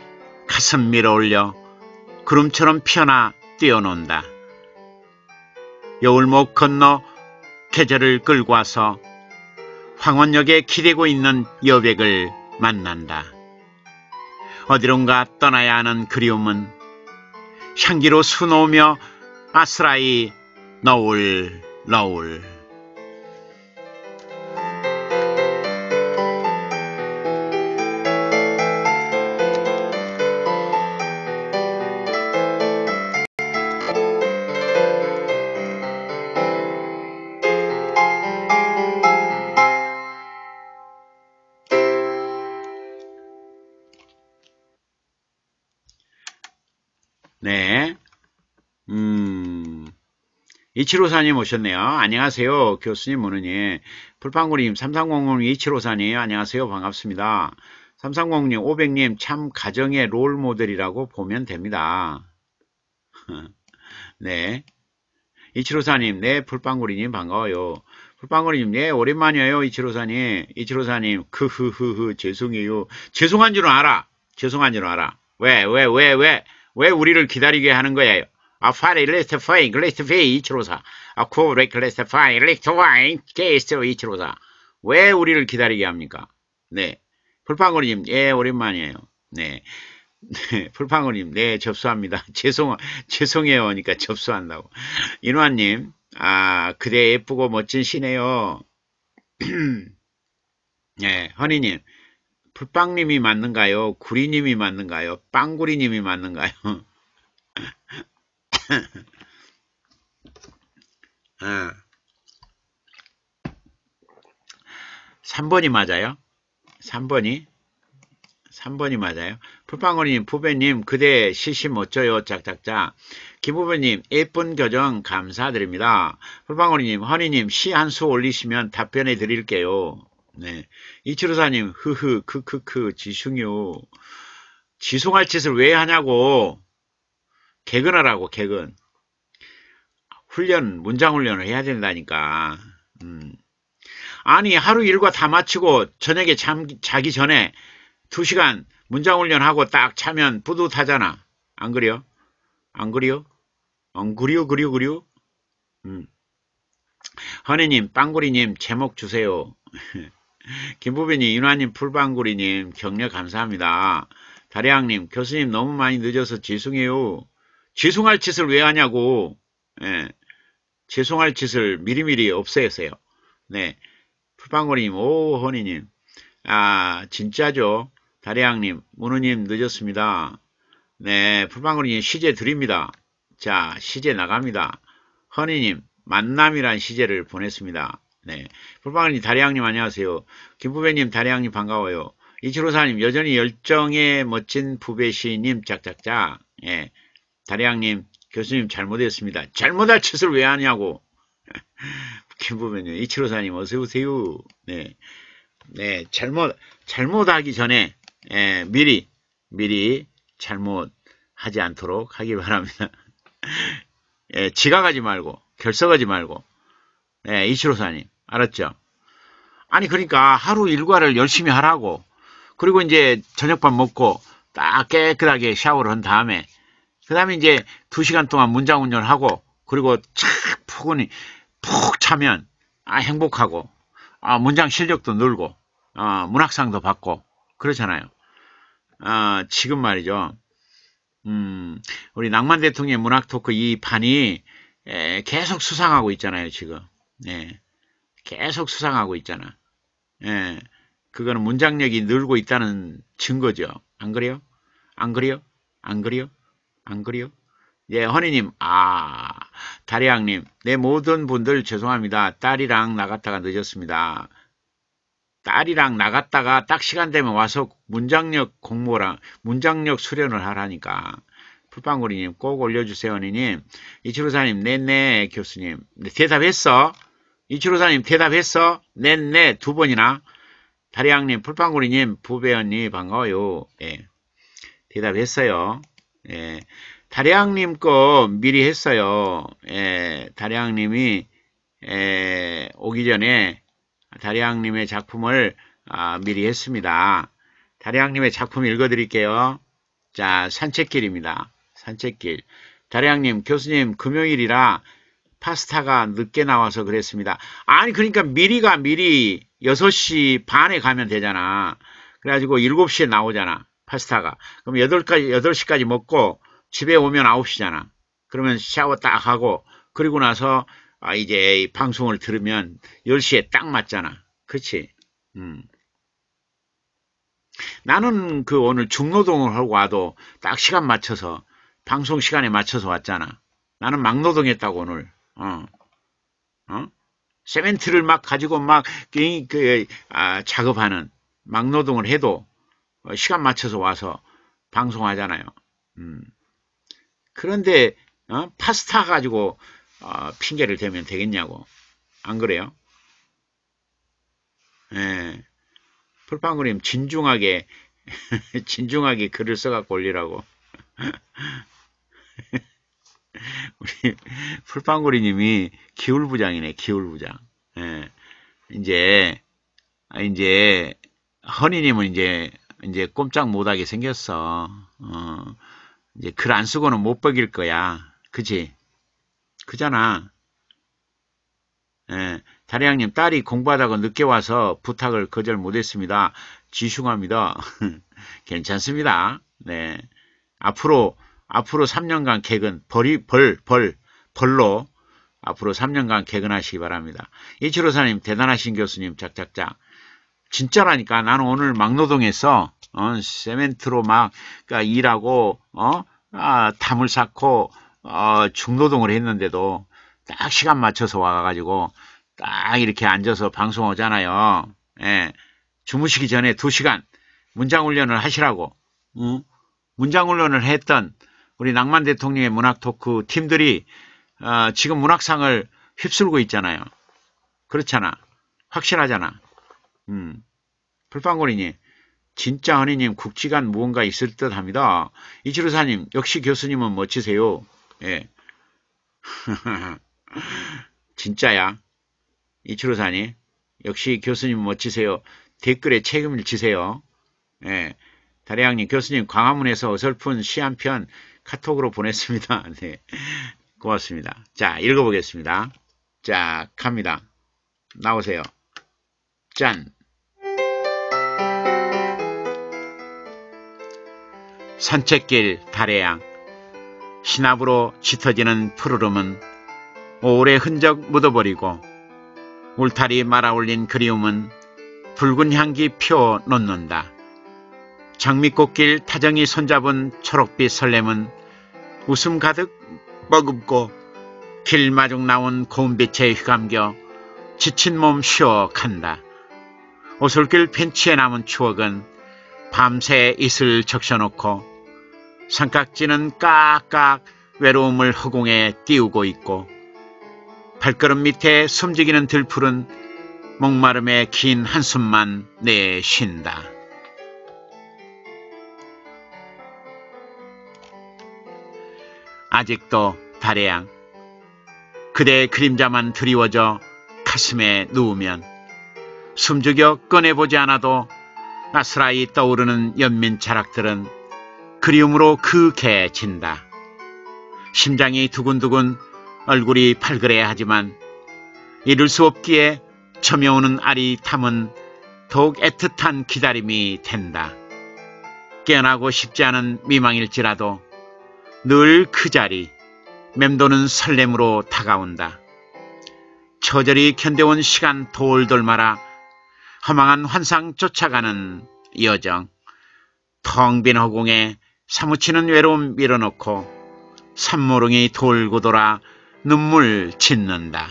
가슴 밀어 올려 구름처럼 피어나 뛰어논다. 여울목 건너 계절을 끌고 와서 황혼역에 기대고 있는 여백을 만난다. 어디론가 떠나야 하는 그리움은 향기로 수놓으며 아스라이 너울 너울 이치로사님 오셨네요. 안녕하세요. 교수님, 모느님. 불판구님, 3300님, 이치로사님. 안녕하세요. 반갑습니다. 3300님, 500님, 참 가정의 롤 모델이라고 보면 됩니다. 네. 이치로사님, 네, 불빵구리님, 반가워요. 불빵구리님, 네, 오랜만이에요, 이치로사님. 이치로사님, 크흐흐흐, 죄송해요. 죄송한 줄은 알아. 죄송한 줄은 알아. 왜, 왜, 왜, 왜? 왜 우리를 기다리게 하는 거예요? 아, 파리, 레스트 파인, 레스트 페이, 이치로사. 아, 코레, 레스트 파인, 레스트 와인, 게스트, 이치로사. 왜 우리를 기다리게 합니까? 네. 풀팡거리님, 예, 오랜만이에요. 네. 네, 풀팡거리님, 네, 접수합니다. 죄송, 죄송해요. 하니까 접수한다고. 인화님, 아, 그대 예쁘고 멋진 시네요. 네, 허니님, 풀빵님이 맞는가요? 구리님이 맞는가요? 빵구리님이 맞는가요? 아, 3번이 맞아요? 3번이? 3번이 맞아요? 풀빵구리님, 부배님, 그대 시시 멋져요. 짝짝짝. 김부배님, 예쁜 교정 감사드립니다. 풀빵구리님, 허니님, 시 한 수 올리시면 답변해 드릴게요. 네. 이치로사님, 흐흐, 크크크, 지숭요. 지송할 짓을 왜 하냐고. 개근하라고, 개근. 훈련, 문장 훈련을 해야 된다니까. 음. 아니, 하루 일과 다 마치고 저녁에 잠, 자기 전에 두 시간 문장 훈련하고 딱 차면 뿌듯하잖아. 안 그래요? 안 그래요? 안 그래요, 그래요, 그래요? 음. 허니님, 빵구리님, 제목 주세요. 김부빈님, 윤화님, 풀방구리님, 격려 감사합니다. 다리양님, 교수님 너무 많이 늦어서 죄송해요. 죄송할 짓을 왜 하냐고. 예, 죄송할 짓을 미리미리 없애세요. 네. 풀방구리님, 오, 허니님. 아, 진짜죠. 다리양님, 문우님 늦었습니다. 네, 풀방울이님 시제 드립니다. 자, 시제 나갑니다. 허니님, 만남이란 시제를 보냈습니다. 네, 풀방울님, 다리양님 안녕하세요. 김부배님, 다리양님 반가워요. 이치로사님, 여전히 열정의 멋진 부배시님, 짝짝짝. 예, 다리양님, 교수님 잘못했습니다. 잘못할 짓을 왜 하냐고. 김부배님, 이치로사님 어서오세요. 네, 네, 잘못, 잘못하기 전에, 예, 미리, 미리 잘못하지 않도록 하기 바랍니다. 예, 지각하지 말고, 결석하지 말고, 예, 이치로사님, 알았죠? 아니, 그러니까 하루 일과를 열심히 하라고, 그리고 이제 저녁밥 먹고 딱 깨끗하게 샤워를 한 다음에, 그 다음에 이제 두 시간 동안 문장 운전하고, 그리고 착 푸근히 푹 차면, 아, 행복하고, 아, 문장 실력도 늘고, 어, 문학상도 받고, 그렇잖아요. 어, 지금 말이죠. 음, 우리 낭만 대통령의 문학 토크 이 판이 에, 계속 수상하고 있잖아요, 지금. 예, 계속 수상하고 있잖아. 예, 그거는 문장력이 늘고 있다는 증거죠. 안 그래요? 안 그래요? 안 그래요? 안 그래요? 예, 허니님, 아, 다리양님, 내 모든 분들 죄송합니다. 딸이랑 나갔다가 늦었습니다. 딸이랑 나갔다가 딱 시간 되면 와서 문장력 공모랑 문장력 수련을 하라니까. 풀빵구리님 꼭 올려주세요, 언니님. 이치로사님, 네네, 교수님. 네, 대답했어? 이치로사님, 대답했어? 네네, 두 번이나. 다리양님, 풀빵구리님, 부배 언니, 반가워요. 예. 대답했어요. 예. 다리양님 거 미리 했어요. 예. 다리양님이, 예, 오기 전에 다리양님의 작품을 아, 미리 했습니다. 다리양님의 작품 읽어드릴게요. 자, 산책길입니다. 산책길. 다리양님, 교수님, 금요일이라 파스타가 늦게 나와서 그랬습니다. 아니, 그러니까 미리가 미리 6시 반에 가면 되잖아. 그래가지고 7시에 나오잖아. 파스타가. 그럼 8까지, 8시까지 먹고 집에 오면 9시잖아. 그러면 샤워 딱 하고, 그리고 나서 아, 이제 방송을 들으면 10시에 딱 맞잖아. 그치? 음. 나는 그 오늘 중노동을 하고 와도 딱 시간 맞춰서 방송 시간에 맞춰서 왔잖아. 나는 막노동 했다고 오늘. 어. 어? 세멘트를 막 가지고 막 그, 그, 아, 작업하는 막노동을 해도 시간 맞춰서 와서 방송하잖아요. 음. 그런데 어? 파스타 가지고 어, 핑계를 대면 되겠냐고. 안 그래요? 예. 풀빵구님 진중하게 진중하게 글을 써갖고 올리라고. 우리 풀빵구리님이 기울부장이네 기울부장. 예. 이제 이제 허니님은 이제 이제 꼼짝 못하게 생겼어. 어, 이제 글 안 쓰고는 못 먹일 거야. 그치? 크잖아. 예, 다리양님 딸이 공부하다가 늦게 와서 부탁을 거절 못했습니다. 지숭합니다. 괜찮습니다. 네, 앞으로 앞으로 3년간 개근 벌이 벌 벌 벌로 앞으로 3년간 개근하시기 바랍니다. 이치로사님 대단하신 교수님 짝짝짝 진짜라니까 나는 오늘 막노동에서 어, 세멘트로 막 그러니까 일하고 어 아, 담을 쌓고 어, 중노동을 했는데도 딱 시간 맞춰서 와가지고 딱 이렇게 앉아서 방송 하잖아요. 예, 주무시기 전에 두 시간 문장훈련을 하시라고 응? 문장훈련을 했던 우리 낭만 대통령의 문학 토크 팀들이 어, 지금 문학상을 휩쓸고 있잖아요. 그렇잖아. 확실하잖아. 음. 불빵거리니 진짜 허니님 국지간 무언가 있을 듯 합니다. 이치루사님 역시 교수님은 멋지세요. 예. 진짜야. 이치로사니. 역시 교수님 멋지세요. 댓글에 책임을 지세요. 예. 다리양님, 교수님, 광화문에서 어설픈 시 한 편 카톡으로 보냈습니다. 네. 고맙습니다. 자, 읽어보겠습니다. 자, 갑니다. 나오세요. 짠! 산책길 달래양 신압으로 짙어지는 푸르름은 오래 흔적 묻어버리고 울타리 말아올린 그리움은 붉은 향기 펴 놓는다. 장미꽃길 타정이 손잡은 초록빛 설렘은 웃음 가득 머금고 길 마중 나온 고운빛에 휘감겨 지친 몸 쉬어 간다. 오솔길 벤치에 남은 추억은 밤새 이슬 적셔놓고 삼각지는 깍깍 외로움을 허공에 띄우고 있고 발걸음 밑에 숨지기는 들풀은 목마름에 긴 한숨만 내쉰다. 아직도 달의 양 그대의 그림자만 드리워져 가슴에 누우면 숨죽여 꺼내보지 않아도 아스라이 떠오르는 연민 자락들은 그리움으로 그개진다. 심장이 두근두근 얼굴이 팔그레야 하지만 이룰 수 없기에 점여오는 아리탐은 더욱 애틋한 기다림이 된다. 깨어나고 싶지 않은 미망일지라도 늘 그 자리, 맴도는 설렘으로 다가온다. 처절히 견뎌온 시간 돌돌 말아 허망한 환상 쫓아가는 여정. 텅 빈 허공에 사무치는 외로움 밀어넣고 산모릉이 돌고 돌아 눈물 짓는다.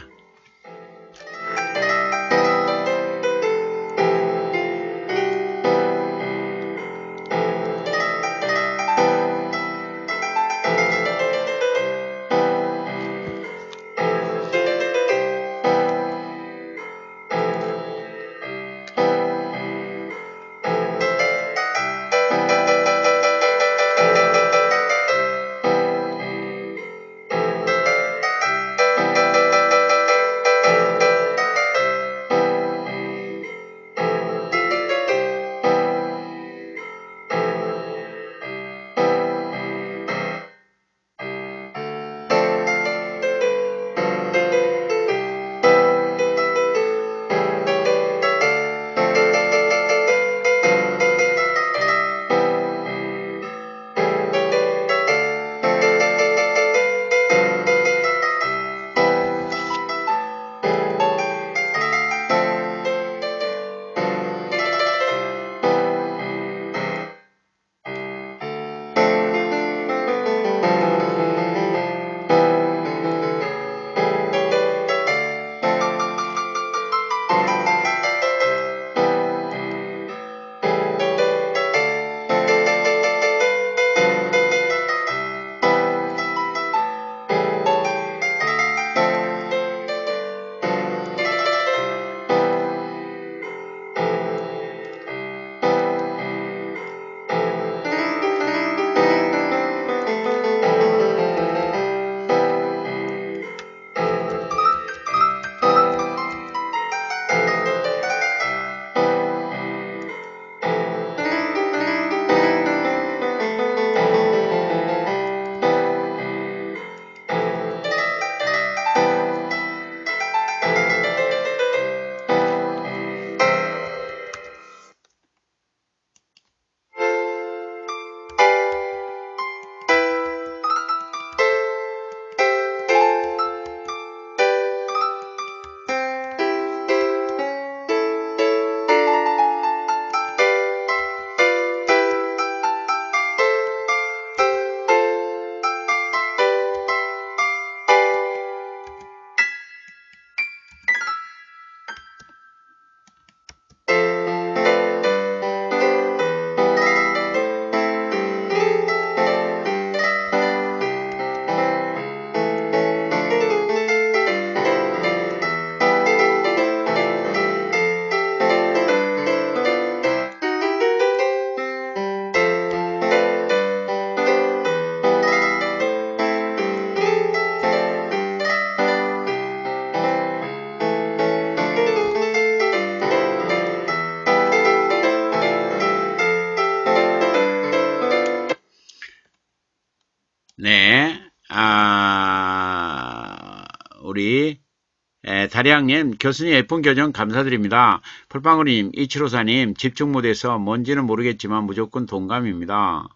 다리양님, 교수님 예쁜 교정 감사드립니다. 풀방울님, 이치로사님, 집중 못해서 뭔지는 모르겠지만 무조건 동감입니다.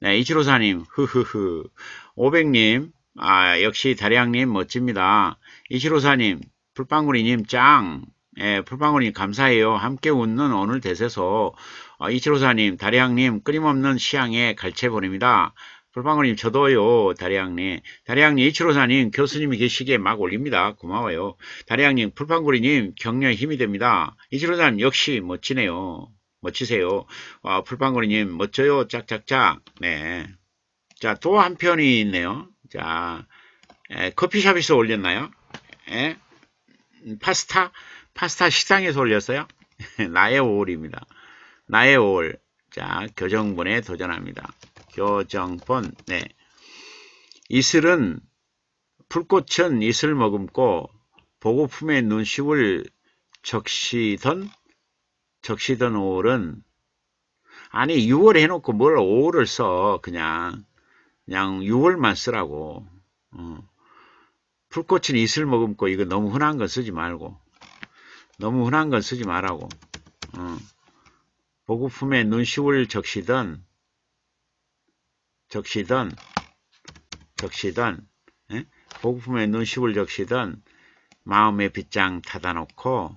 네, 이치로사님, 흐흐흐. 오백님, 아, 역시 다리양님 멋집니다. 이치로사님, 풀방울이님 짱. 예, 풀방울님 감사해요. 함께 웃는 오늘 대세서 어, 이치로사님, 다리양님 끊임없는 시향에 갈채 보냅니다. 풀방울님 저도요. 다리양님, 다리양님 이치로사님 교수님이 계시기에 막 올립니다. 고마워요. 다리양님, 풀방울이님 격려에 힘이 됩니다. 이치로사님 역시 멋지네요. 멋지세요. 어, 풀방울이님 멋져요. 짝짝짝. 네. 자, 또 한 편이 있네요. 자, 에, 커피숍에서 올렸나요? 에? 음, 파스타? 파스타 식당에서 올렸어요? 나의 5월입니다. 나의 5월. 자, 교정본에 도전합니다. 교정본, 네. 이슬은, 풀꽃은 이슬 머금고, 보고품의 눈시울 적시던, 적시던 5월은, 아니, 6월 해놓고 뭘 5월을 써, 그냥. 그냥 6월만 쓰라고. 어. 풀꽃은 이슬 머금고, 이거 너무 흔한 거 쓰지 말고. 너무 흔한 건 쓰지 말라고. 어. 보급품에 눈시울 적시던 적시던 적시던 에? 보급품에 눈시울 적시던 마음의 빗장 닫아놓고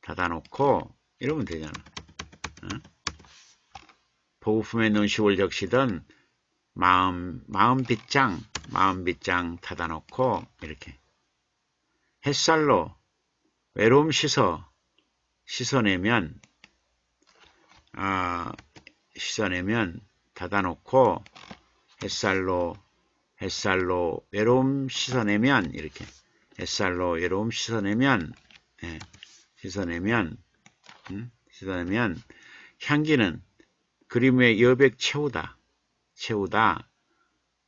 닫아놓고 이러면 되잖아. 어? 보급품에 눈시울 적시던 마음 마음 빗장 마음 빗장 닫아놓고 이렇게 햇살로 외로움 씻어 씻어내면 아, 씻어내면 닫아놓고 햇살로 햇살로 외로움 씻어내면 이렇게 햇살로 외로움 씻어내면 예, 씻어내면 음, 씻어내면 향기는 그림의 여백 채우다. 채우다.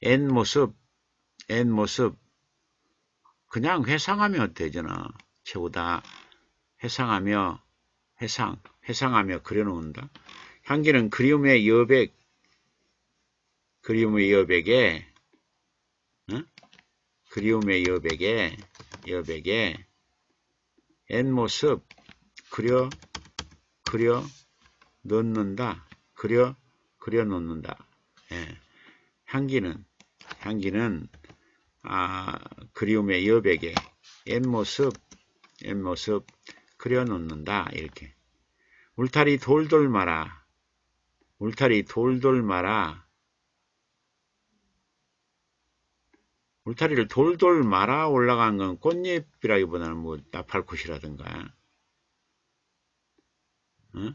옛 모습 옛 모습. 그냥 회상하면 되잖아 채우다. 회상하며 회상 회상하며 그려놓는다. 향기는 그리움의 여백 그리움의 여백에 어? 그리움의 여백에 여백에 옛 모습 그려 그려 넣는다. 그려 그려 놓는다. 예. 향기는 향기는 아, 그리움의 여백에 옛 모습 옆모습 그려 놓는다. 이렇게. 울타리 돌돌 마라. 울타리 돌돌 마라. 울타리를 돌돌 말아 올라간 건 꽃잎이라기보다는 뭐 나팔꽃이라든가 어?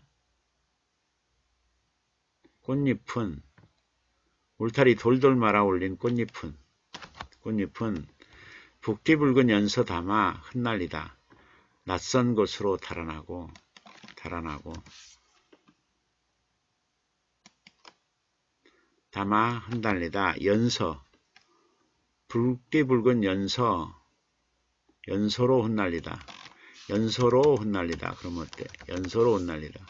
꽃잎은 울타리 돌돌 말아 올린 꽃잎은 꽃잎은 북디 붉은 연서 담아 흩날리다 낯선 곳으로 달아나고 달아나고 담아 흔달리다 연서 붉게 붉은 연서 연소로 흩날리다. 연소로 흩날리다. 그러면 어때? 연소로 흩날리다.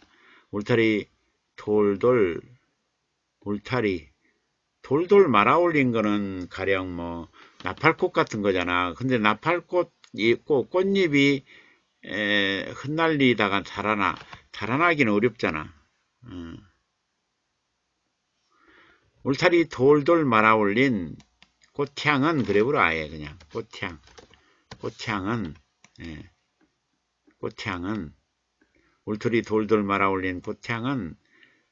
울타리 돌돌 울타리. 돌돌 말아 올린 거는 가령 뭐 나팔꽃 같은 거잖아. 근데 나팔꽃 있고 꽃잎이 에, 흩날리다가 달아나. 달아나기는 어렵잖아. 음. 울타리 돌돌 말아 올린 꽃향은 그래버려 아예 그냥. 꽃향. 꽃향은 예, 꽃향은 울타리 돌돌 말아올린 꽃향은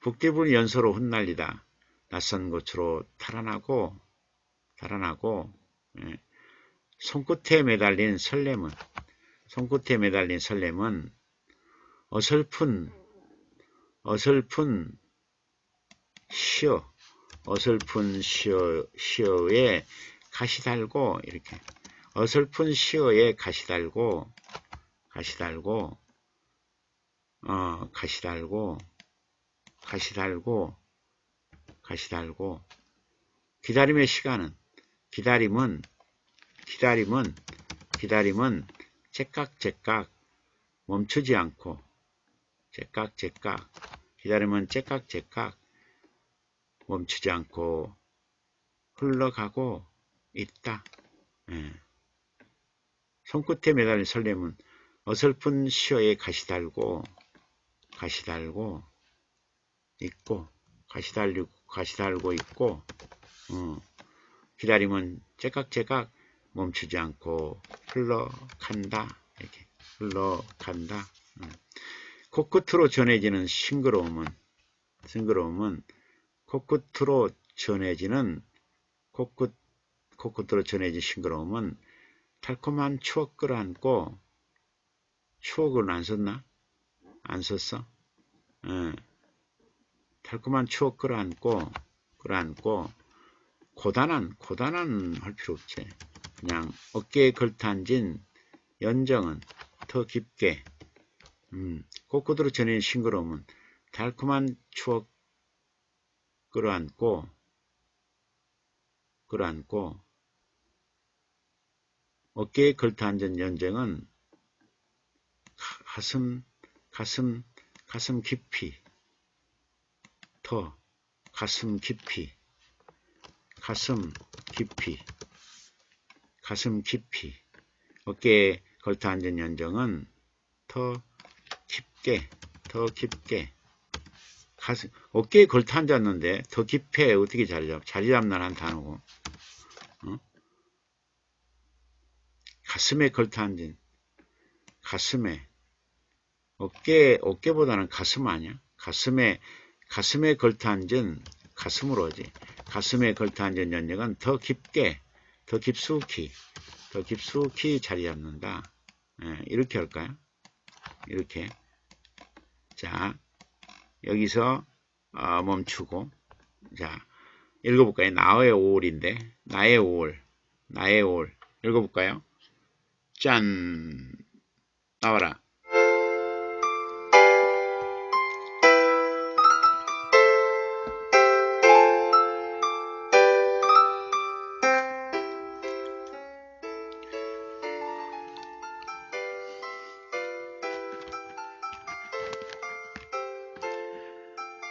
북대불 연소로 흩날리다 낯선 곳으로 달아나고 달아나고 예, 손끝에 매달린 설렘은 손끝에 매달린 설렘은 어설픈 어설픈 시어 어설픈 시어 시어에 가시 달고 이렇게. 어설픈 시어에 가시 달고 가시 달고 어 가시 달고 가시 달고 가시 달고. 기다림의 시간은 기다림은 기다림은 기다림은 째깍째깍 멈추지 않고 째깍째깍. 기다리면 째깍째깍 멈추지 않고 흘러가고 있다. 예. 손끝에 매달린 설렘은 어설픈 시어에 가시 달고 가시 달고 있고 가시 달리고 가시 달고 있고 어. 기다리면 째깍째깍 멈추지 않고 흘러간다. 이렇게 흘러간다. 음. 코끝으로 전해지는 싱그러움은 싱그러움은 코끝으로 전해지는 코끝 코끝으로 전해진 싱그러움은 달콤한 추억을 안고 추억을 안 썼나? 안 썼어? 예. 달콤한 추억을 안고 끌어안고 고단한 고단한 할 필요 없지. 그냥 어깨에 걸터앉은 연정은 더 깊게 음, 곳곳으로 전해진 싱그러움은 달콤한 추억 끌어안고 끌어안고. 어깨에 걸터앉은 연정은 가슴 가슴 가슴 깊이. 더 가슴 깊이. 가슴 깊이. 가슴 깊이. 어깨에 걸터앉은 연정은 더 깊게 더 깊게 가슴, 어깨에 걸터 앉았는데 더 깊게 어떻게 자리 잡 자리 잡는한 단어고. 어? 가슴에 걸터 앉은 가슴에. 어깨 어깨보다는 가슴 아니야? 가슴에 가슴에 걸터 앉은 가슴으로 지. 가슴에 걸터 앉은 연령은 더 깊게 더 깊숙이 더 깊숙이 자리 잡는다. 예, 이렇게 할까요? 이렇게. 자 여기서 어, 멈추고 자 읽어볼까요? 나의 5월인데 나의 5월 나의 5월. 읽어볼까요? 짠! 나와라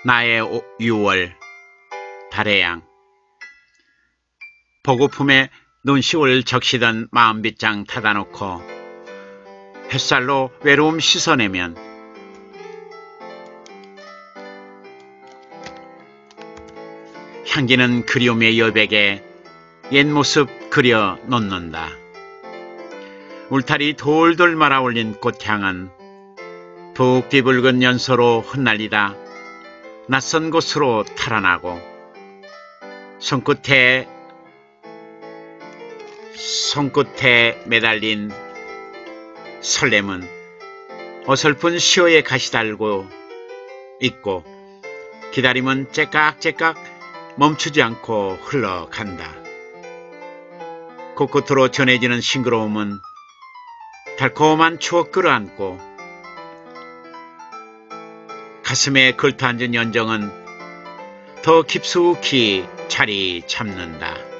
나의 6월 달의 양 보고품에 눈시울 적시던 마음빗장 닫아놓고 햇살로 외로움 씻어내면 향기는 그리움의 여백에 옛 모습 그려 놓는다. 울타리 돌돌 말아 올린 꽃향은 푹 뒤붉은 연소로 흩날리다 낯선 곳으로 탈환하고 손끝에 손끝에 매달린 설렘은 어설픈 시어에 가시 달고 있고 기다림은 째깍째깍 멈추지 않고 흘러간다. 곳곳으로 전해지는 싱그러움은 달콤한 추억 끌어안고 가슴에 걸터앉은 연정은 더 깊숙이 자리 잡는다.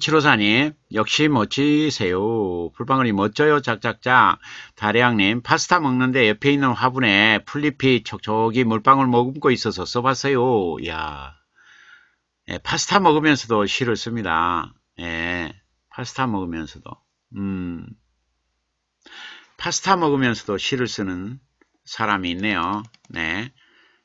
이치로사님 역시 멋지세요. 불방울이 멋져요. 짝짝짝. 다리양님 파스타 먹는데 옆에 있는 화분에 풀잎이 촉촉이 물방울 머금고 있어서 써봤어요. 이야. 예, 파스타 먹으면서도 시를 씁니다. 예, 파스타 먹으면서도. 음, 파스타 먹으면서도 시를 쓰는 사람이 있네요. 네.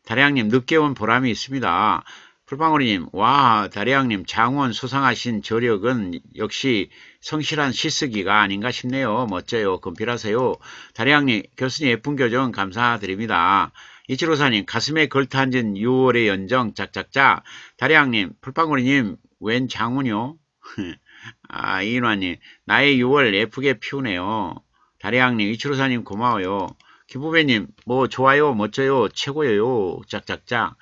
다리양님 늦게 온 보람이 있습니다. 풀방울이님, 와, 다리양님, 장원 수상하신 저력은 역시 성실한 시쓰기가 아닌가 싶네요. 멋져요. 금필하세요. 다리양님, 교수님 예쁜 교정 감사드립니다. 이치로사님, 가슴에 걸터앉은 6월의 연정, 짝짝짝. 다리양님, 풀방울이님, 웬 장운요? 아, 이인화님, 나의 6월 예쁘게 피우네요. 다리양님, 이치로사님 고마워요. 김부배님, 뭐 좋아요, 멋져요, 최고예요. 짝짝짝.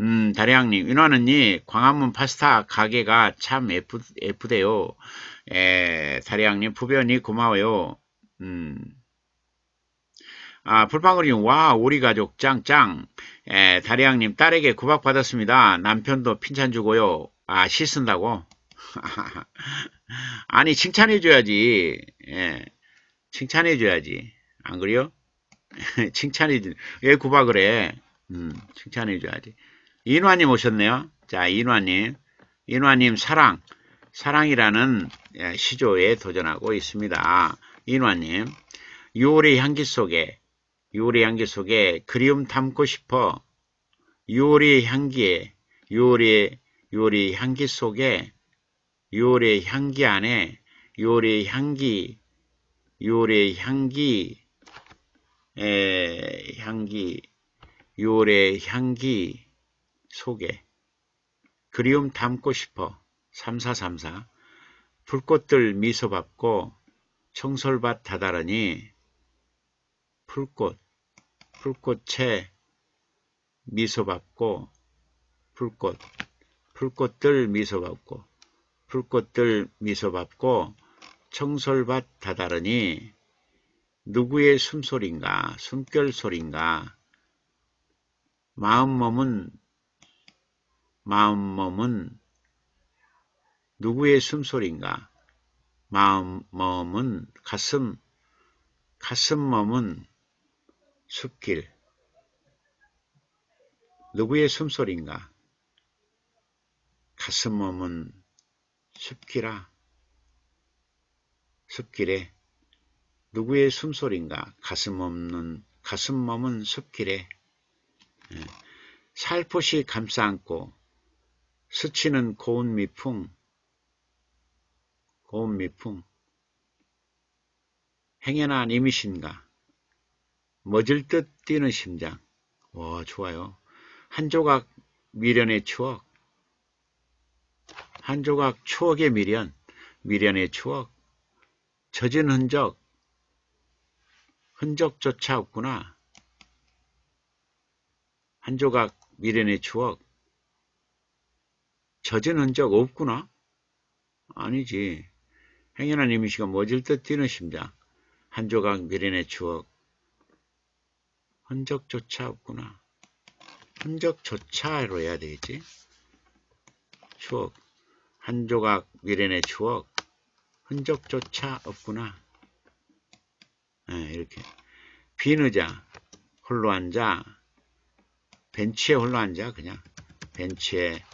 음, 다리양님, 윤화는니 광화문 파스타 가게가 참 예쁘, 예쁘대요. 에, 다리양님, 부변이 고마워요. 음. 아, 풀방울님, 와, 우리 가족 짱 짱. 에, 다리양님, 딸에게 구박받았습니다. 남편도 핀찬 주고요. 아, 씻은다고? 아니, 칭찬해줘야지. 예, 칭찬해줘야지. 안 그래요? 칭찬해줘. 왜 구박을 해? 음, 칭찬해줘야지. 인화님 오셨네요. 자, 인화님. 인화님 사랑. 사랑이라는 예, 시조에 도전하고 있습니다. 인화님. 6월의 향기 속에 6월의 향기 속에 그리움 담고 싶어 6월의 향기에 6월의 6월의 향기 속에 6월의 향기 안에 6월의 향기 6월의 향기 에, 향기 6월의 향기 속에. 그리움 담고 싶어. 3434 불꽃들 미소 받고 청솔밭 다다르니 풀꽃 풀꽃에 미소 받고 풀꽃 풀꽃들 미소 받고 풀꽃들 미소 받고 청솔밭 다다르니 누구의 숨소린가 숨결소린가. 마음 몸은 마음몸은 누구의 숨소리인가? 마음몸은 가슴, 가슴몸은 숲길. 누구의 숨소리인가? 가슴몸은 숲길아. 숲길에 누구의 숨소리인가? 가슴 없는 가슴 몸은 숲길에 예. 살포시 감싸안고 스치는 고운 미풍, 고운 미풍, 행여나 님이신가, 멎을 듯 뛰는 심장, 와 좋아요. 한 조각 미련의 추억, 한 조각 추억의 미련, 미련의 추억, 젖은 흔적, 흔적조차 없구나. 한 조각 미련의 추억, 젖은 흔적 없구나? 아니지. 행여나 이미시가 멎을 듯 뛰는 심장, 한 조각 미련의 추억, 흔적조차 없구나. 흔적조차로 해야 되겠지? 추억, 한 조각 미련의 추억, 흔적조차 없구나. 네, 이렇게. 빈 의자, 홀로 앉아, 벤치에 홀로 앉아, 그냥. 벤치에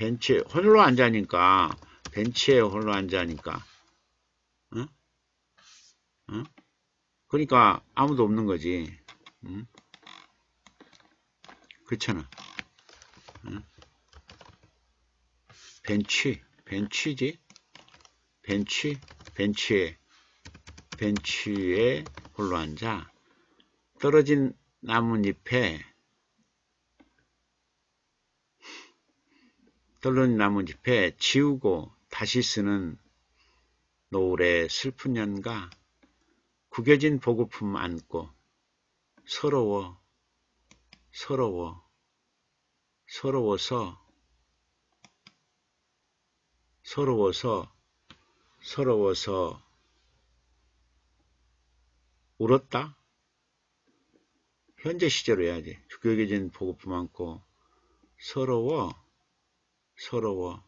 벤치에 홀로 앉아니까 벤치에 홀로 앉아니까 어? 어? 그러니까 아무도 없는 거지 응? 그렇잖아 응? 벤치 벤치지 벤치 벤치에 벤치에 홀로 앉아 떨어진 나뭇잎에 떨어진 나뭇잎에 지우고 다시 쓰는 노을의 슬픈 연가 구겨진 보급품 안고 서러워 서러워 서러워서 서러워서 서러워서 울었다? 현재 시제로 해야지. 구겨진 보급품 안고 서러워 서러워,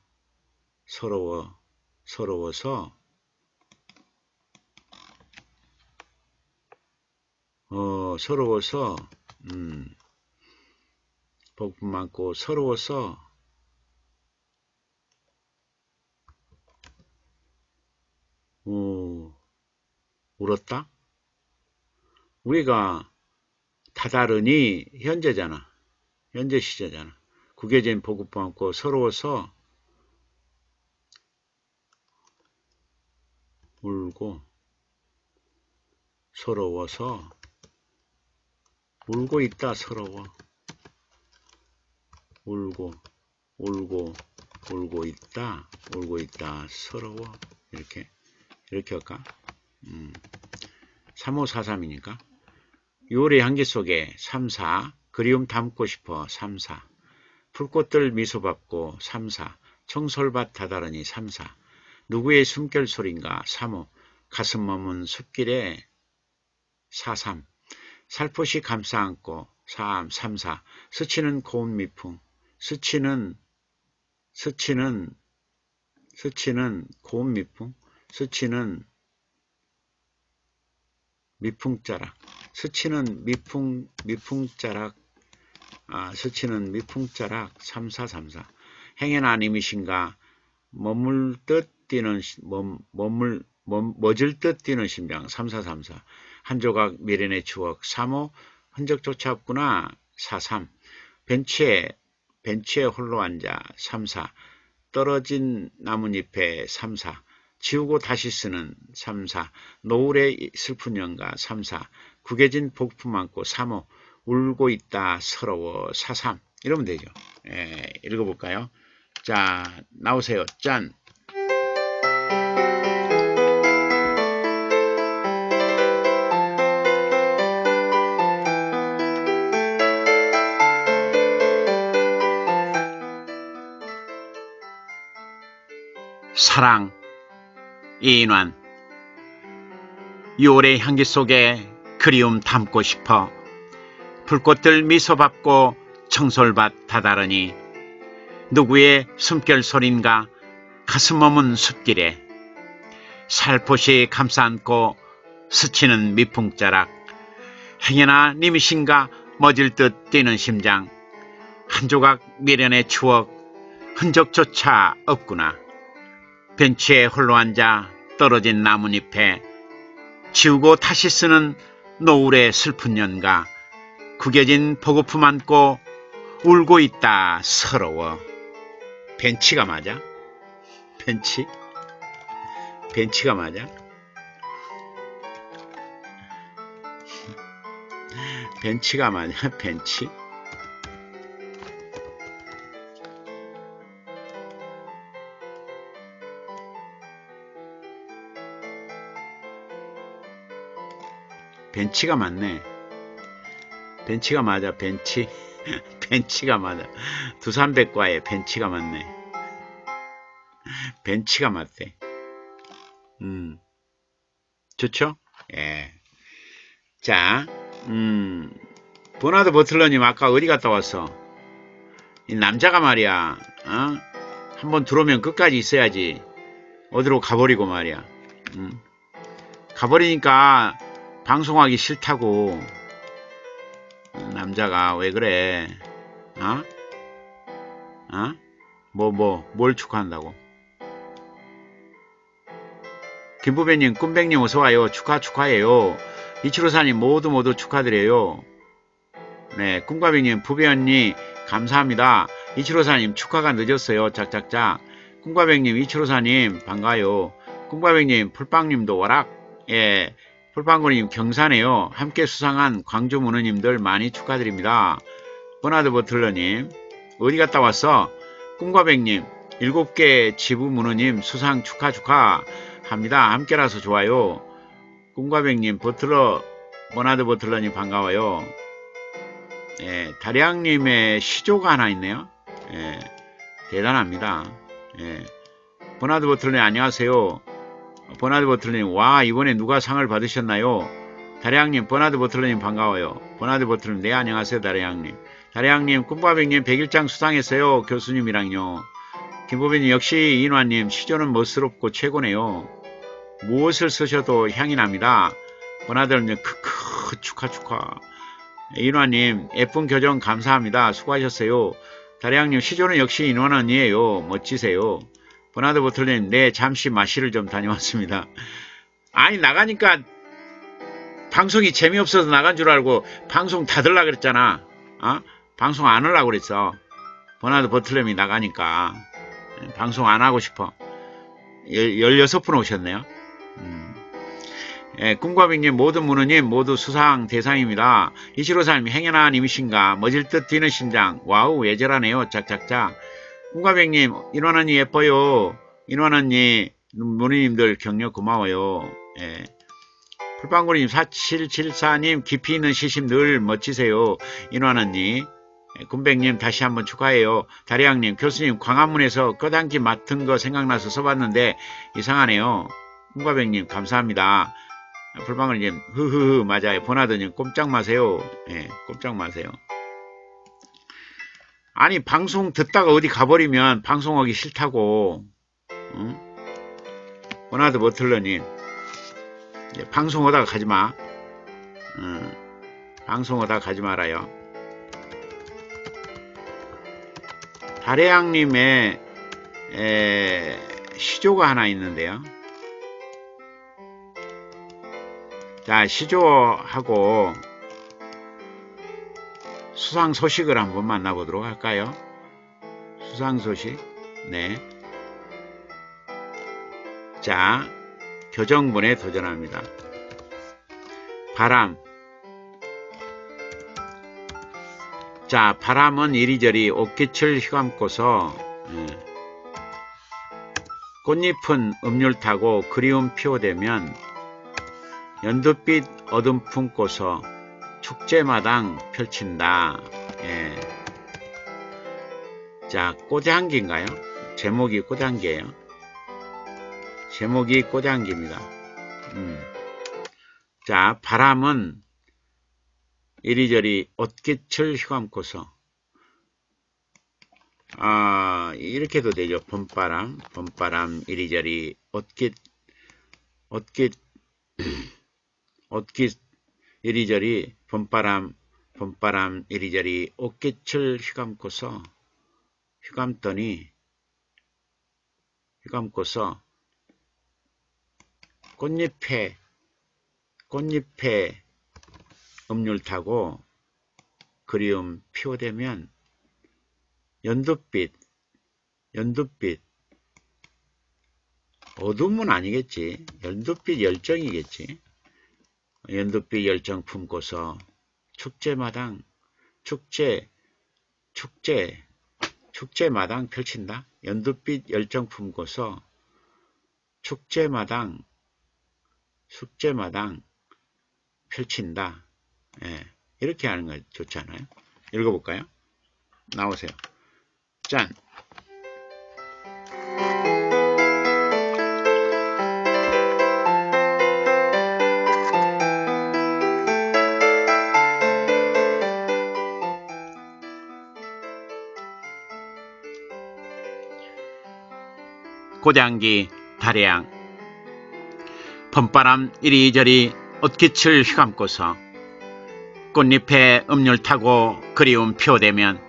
서러워, 서러워서 어, 서러워서 음, 복분 많고 서러워서 어, 울었다? 우리가 다다르니 현재잖아. 현재 시제잖아. 구겨진 보급 안고 서러워서 울고 서러워서 울고 있다 서러워. 울고 울고 울고 있다 울고 있다 서러워. 이렇게 이렇게 할까? 음, 3543이니까. 6월의 향기 속에 3, 4 그리움 담고 싶어 3, 4 풀꽃들 미소받고 3, 4 청솔밭 다다르니 3, 4 누구의 숨결 소린가? 3, 5 가슴 머문 숲길에 4, 3 살포시 감싸 안고 3, 3, 4 스치는 고운 미풍. 스치는 스치는 스치는 고운 미풍. 스치는 미풍자락. 스치는 미풍 미풍자락 아, 스치는 미풍자락 3434 행여나 님이신가? 머물 듯 뛰는 머, 머물 머, 멎을 듯 뛰는 심장 3434 한 조각 미련의 추억 3호 흔적조차 없구나. 43 벤치에 벤치에 홀로 앉아 34 떨어진 나뭇잎에 34 지우고 다시 쓰는 3사, 노을의 슬픈 연가 3사, 구겨진 복품 안고 3호, 울고 있다 서러워 4삼 이러면 되죠. 예, 읽어볼까요? 자, 나오세요. 짠! 사랑 이인환 6월의 향기 속에 그리움 담고 싶어 불꽃들 미소받고 청솔밭 다다르니 누구의 숨결 소린가 가슴 머문 숲길에 살포시 감싸 안고 스치는 미풍자락 행여나 님이신가 멎을 듯 뛰는 심장 한 조각 미련의 추억 흔적조차 없구나. 벤치에 홀로 앉아 떨어진 나뭇잎에 지우고 다시 쓰는 노을의 슬픈 연가 구겨진 보고품 안고 울고 있다 서러워 벤치가 맞아? 벤치? 벤치가 맞아? 벤치가 맞아? 벤치? 벤치가 맞네. 벤치가 맞아, 벤치. 벤치가 맞아. 두산백과의 벤치가 맞네. 벤치가 맞대. 음. 좋죠? 예. 자, 음. 버나드 버틀러님 아까 어디 갔다 왔어? 이 남자가 말이야, 어? 한번 들어오면 끝까지 있어야지. 어디로 가버리고 말이야. 음. 가버리니까 방송하기 싫다고 남자가 왜 그래? 어? 어? 뭐 뭐 뭘 축하한다고? 김부배님 꿈백님 어서와요. 축하 축하해요. 이치로사님 모두 모두 축하드려요. 네 꿈과백님 부배 언니 감사합니다. 이치로사님 축하가 늦었어요. 짝짝짝 꿈과백님 이치로사님 반가요. 꿈과백님 풀빵님도 워락. 예 풀빵고님 경사네요. 함께 수상한 광주 문어님들 많이 축하드립니다. 버나드 버틀러님 어디 갔다 왔어? 꿈과백님 일곱 개 지부 문우님 수상 축하 축하 합니다. 함께라서 좋아요. 꿈과백님 버틀러 버나드 버틀러님 반가워요. 예, 다리앙님의 시조가 하나 있네요. 예, 대단합니다. 예, 버나드 버틀러님 안녕하세요. 버나드 버틀러님 와 이번에 누가 상을 받으셨나요? 다리양님 버나드 버틀러님 반가워요. 버나드 버틀러님 네 안녕하세요 다리양님. 다리양님 꿈바백님 백일장 수상했어요. 교수님이랑요. 김보빈님 역시 인화님 시조는 멋스럽고 최고네요. 무엇을 쓰셔도 향이 납니다. 버나드님 크크 축하 축하. 인화님 예쁜 교정 감사합니다. 수고하셨어요. 다리양님 시조는 역시 인화 언니예요. 멋지세요. 버나드 보틀님, 네, 잠시 마시를 좀 다녀왔습니다. 아니, 나가니까 방송이 재미없어서 나간 줄 알고 방송 닫으려 그랬잖아. 어? 방송 안 하려고 그랬어. 버나드 버틀러님이 나가니까. 방송 안 하고 싶어. 16분 오셨네요. 음. 예, 꿈과 빙님 모든 문우님 모두 수상 대상입니다. 이시로사님 행여나 님이신가 멎을 듯 뛰는 심장 와우 애절하네요 짝짝짝 홍가백님, 인원언니 예뻐요. 인원언니, 문우님들 격려 고마워요. 예. 풀빵구님, 4774님, 깊이 있는 시심 늘 멋지세요. 인원언니, 예, 군백님 다시 한번 축하해요. 다리양님 교수님 광화문에서 꺼단기 맡은 거 생각나서 써봤는데 이상하네요. 군과백님 감사합니다. 불방울님 흐흐흐 맞아요. 보나드님 꼼짝 마세요. 예, 꼼짝 마세요. 아니 방송 듣다가 어디 가버리면 방송하기 싫다고. 응? 보나드 버틀러님 예, 방송하다가 가지 마. 응. 방송하다가 가지 말아요. 다래양님의 에, 시조가 하나 있는데요. 자, 시조하고 수상 소식을 한번 만나보도록 할까요? 수상 소식. 네. 자, 교정본에 도전합니다. 바람. 자, 바람은 이리저리 옷깃을 휘감고서 예. 꽃잎은 음률 타고 그리움 피워대면 연두빛 어둠 품고서 축제마당 펼친다. 예. 자, 꽃향기인가요? 제목이 꽃향기예요. 제목이 꽃향기입니다. 음. 자, 바람은 이리저리 옷깃을 휘감고서 아, 이렇게도 되죠. 봄바람, 봄바람 이리저리 옷깃 옷깃 옷깃 이리저리 봄바람 봄바람 이리저리 옷깃을 휘감고서 휘감더니 휘감고서 꽃잎에 꽃잎에 음률 타고 그리움 피워대면 연두빛 연두빛. 어둠은 아니겠지. 연두빛 열정이겠지 연두빛 열정 품고서 축제마당 축제 축제 축제마당 펼친다? 연두빛 열정 품고서 축제마당 축제마당 펼친다. 예, 이렇게 하는 거 좋잖아요? 읽어볼까요? 나오세요. 짠 고장기 다래양 봄바람 이리저리 옷깃을 휘감고서 꽃잎에 음률 타고 그리움 피워대면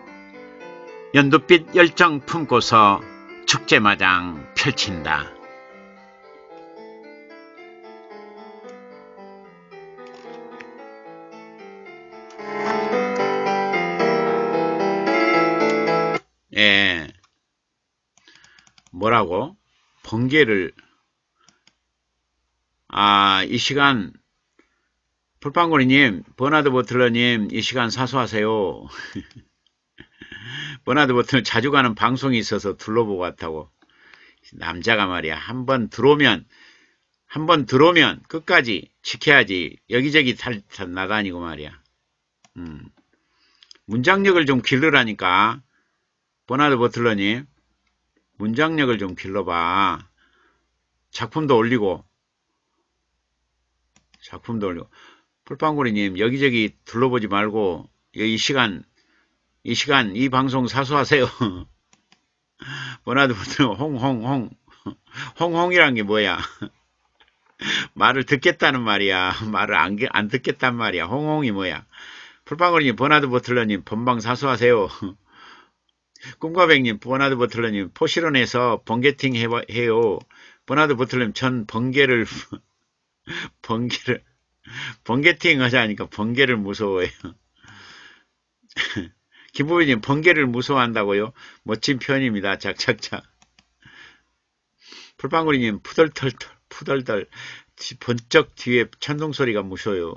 연두빛 열정 품고서 축제마당 펼친다. 예. 뭐라고? 번개를 아, 이 시간 풀빵고리님, 버나드 버틀러님, 이 시간 사수하세요. 버나드 버틀러 자주 가는 방송이 있어서 둘러보고 왔다고. 남자가 말이야. 한 번 들어오면, 한 번 들어오면 끝까지 지켜야지. 여기저기 달, 달 나다니고 말이야. 음. 문장력을 좀 길러라니까. 버나드 버틀러님, 문장력을 좀 길러봐. 작품도 올리고, 작품도 올리고. 풀빵구리님 여기저기 둘러보지 말고 이 시간 이 시간 이 방송 사수하세요. 버나드부터 홍홍홍 홍홍이란 게 뭐야? 말을 듣겠다는 말이야. 말을 안, 안 듣겠단 말이야. 홍홍이 뭐야? 풀빵구리님 버나드 버틀러님 본방 사수하세요. 꿈과백님 버나드 버틀러님 포실원에서 번개팅 해, 해요. 버나드 버틀러님 전 번개를 번개를 번개팅 하자니까 번개를 무서워해요. 김부배님 번개를 무서워한다고요? 멋진 표현입니다. 작작작. 풀빵구리님 푸덜털털 푸덜덜 번쩍 뒤에 천둥소리가 무서워요.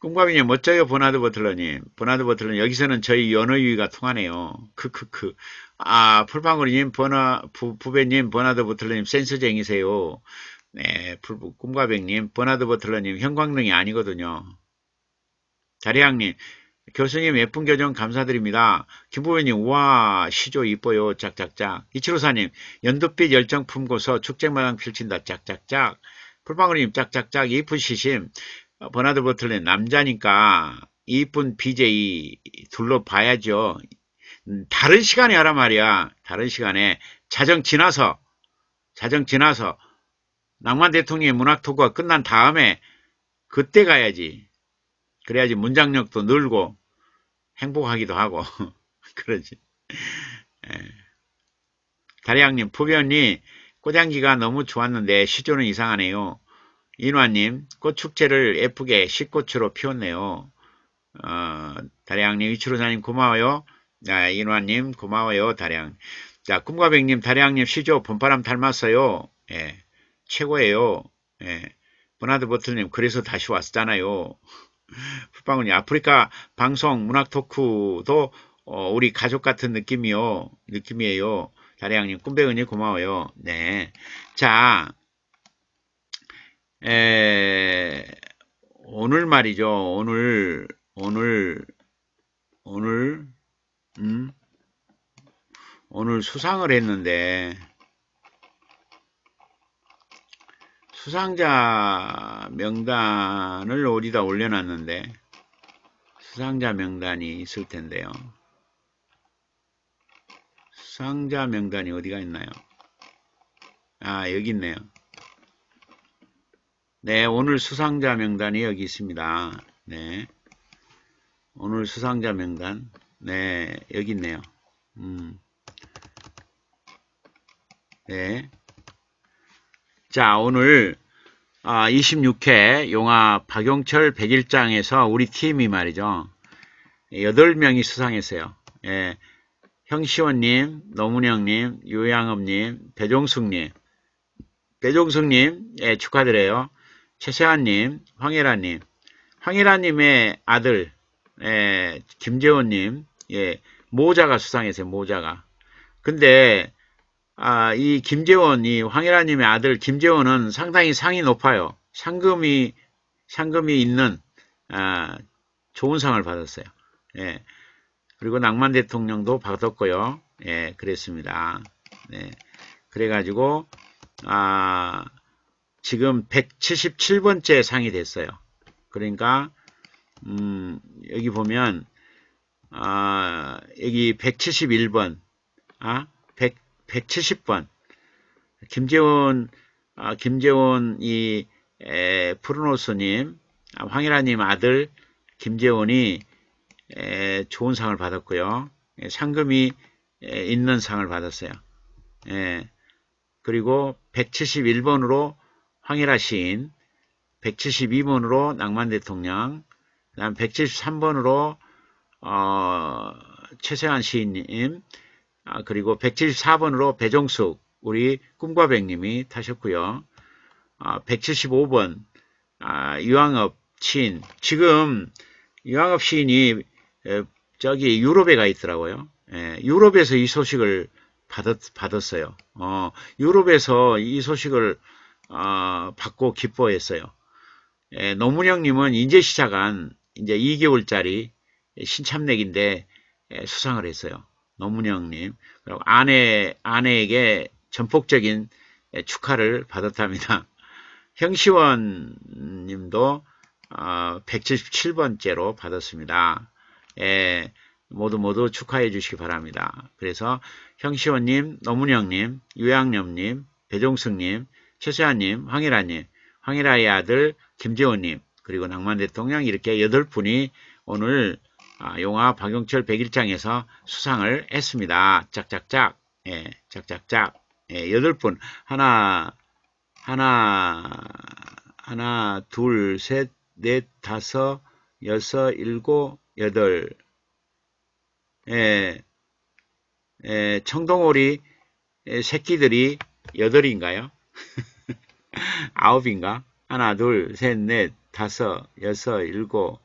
꿈과비님 멋져요 보나드 버틀러님. 보나드 버틀러님 여기서는 저희 연어유희가 통하네요. 크크크. 아 풀빵구리님 버나 부, 부배님 버나드 버틀러님 센스쟁이세요. 네, 꿈과백님, 버나드 버틀러님, 형광등이 아니거든요. 자리양님, 교수님 예쁜 교정 감사드립니다. 김부모님 우와 시조 이뻐요 짝짝짝 이치로사님 연두빛 열정 품고서 축제마당 펼친다 짝짝짝 풀방울님 짝짝짝 이쁜 시심 어, 버나드 버틀린 남자니까 이쁜 BJ 둘러봐야죠. 음, 다른 시간에 하란 말이야. 다른 시간에 자정 지나서 자정 지나서 낭만 대통령의 문학 토크가 끝난 다음에 그때 가야지. 그래야지 문장력도 늘고 행복하기도 하고 그러지. 예. 다리양님, 부변이 꼬장기가 너무 좋았는데 시조는 이상하네요. 인화님, 꽃축제를 예쁘게 시꽃으로 피웠네요. 어, 다량님, 이치로사님 고마워요. 자, 인화님 고마워요. 다량. 자, 꿈과백님, 다량님 시조 봄바람 닮았어요. 예, 최고예요. 예. 버나드 버틀님, 그래서 다시 왔잖아요. 풀방울님, 아프리카 방송 문학 토크도 어, 우리 가족 같은 느낌이요. 느낌이에요. 다량님, 꿈배은이 고마워요. 네. 자, 에, 오늘 말이죠. 오늘, 오늘, 오늘, 음, 오늘 수상을 했는데, 수상자 명단을 어디다 올려놨는데, 수상자 명단이 있을 텐데요. 수상자 명단이 어디가 있나요? 아, 여기 있네요. 네, 오늘 수상자 명단이 여기 있습니다. 네. 오늘 수상자 명단. 네, 여기 있네요. 음. 네. 자, 오늘 아, 26회 용화 박용철 101장에서 우리 팀이 말이죠. 8명이 수상했어요. 예. 형시원님, 노문영님, 유양업님, 배종숙님, 배종숙님, 예, 축하드려요. 최세환님, 황혜라님, 황혜라님의 아들, 예, 김재원님, 예, 모자가 수상했어요, 모자가. 근데, 아, 이 김재원, 이 황혜라님의 아들 김재원은 상당히 상이 높아요. 상금이, 상금이 있는, 아, 좋은 상을 받았어요. 예. 그리고 낭만 대통령도 받았고요. 예, 그랬습니다. 네. 그래가지고, 아, 지금 177번째 상이 됐어요. 그러니까 음, 여기 보면 아, 여기 171번, 아, 100, 170번. 김재원, 아, 김재원 이 에, 푸르노스님, 아, 황일아님 아들 김재원이 에, 좋은 상을 받았고요. 에, 상금이 에, 있는 상을 받았어요. 예, 그리고 171번으로 황일아 시인, 172번으로 낭만 대통령, 그 다음 173번으로 어, 최세환 시인님, 아, 그리고 174번으로 배종숙, 우리 꿈과 백님이 타셨고요. 아, 175번 아, 유황업 시인, 지금 유황업 시인이 에, 저기 유럽에 가 있더라고요. 에, 유럽에서 이 소식을 받았, 받았어요. 어, 유럽에서 이 소식을 어, 받고 기뻐했어요. 예, 노문영님은 이제 시작한 이제 2개월짜리 신참내기인데 예, 수상을 했어요. 노문영님 그리고 아내 아내에게 전폭적인 예, 축하를 받았답니다. 형시원님도 어, 177번째로 받았습니다. 예, 모두 모두 축하해 주시기 바랍니다. 그래서 형시원님, 노문영님, 유양념님, 배종승님, 최수아님, 황일아님, 황일아의 아들 김재원님, 그리고 낭만 대통령 이렇게 여덟 분이 오늘 아, 용화 박용철 101장에서 수상을 했습니다. 짝짝짝, 예, 짝짝짝, 예, 여덟 분 하나, 하나, 하나, 둘, 셋, 넷, 다섯, 여섯, 일곱, 여덟, 예, 예, 청동오리 새끼들이 여덟인가요? 아홉인가? 하나, 둘, 셋, 넷, 다섯, 여섯, 일곱,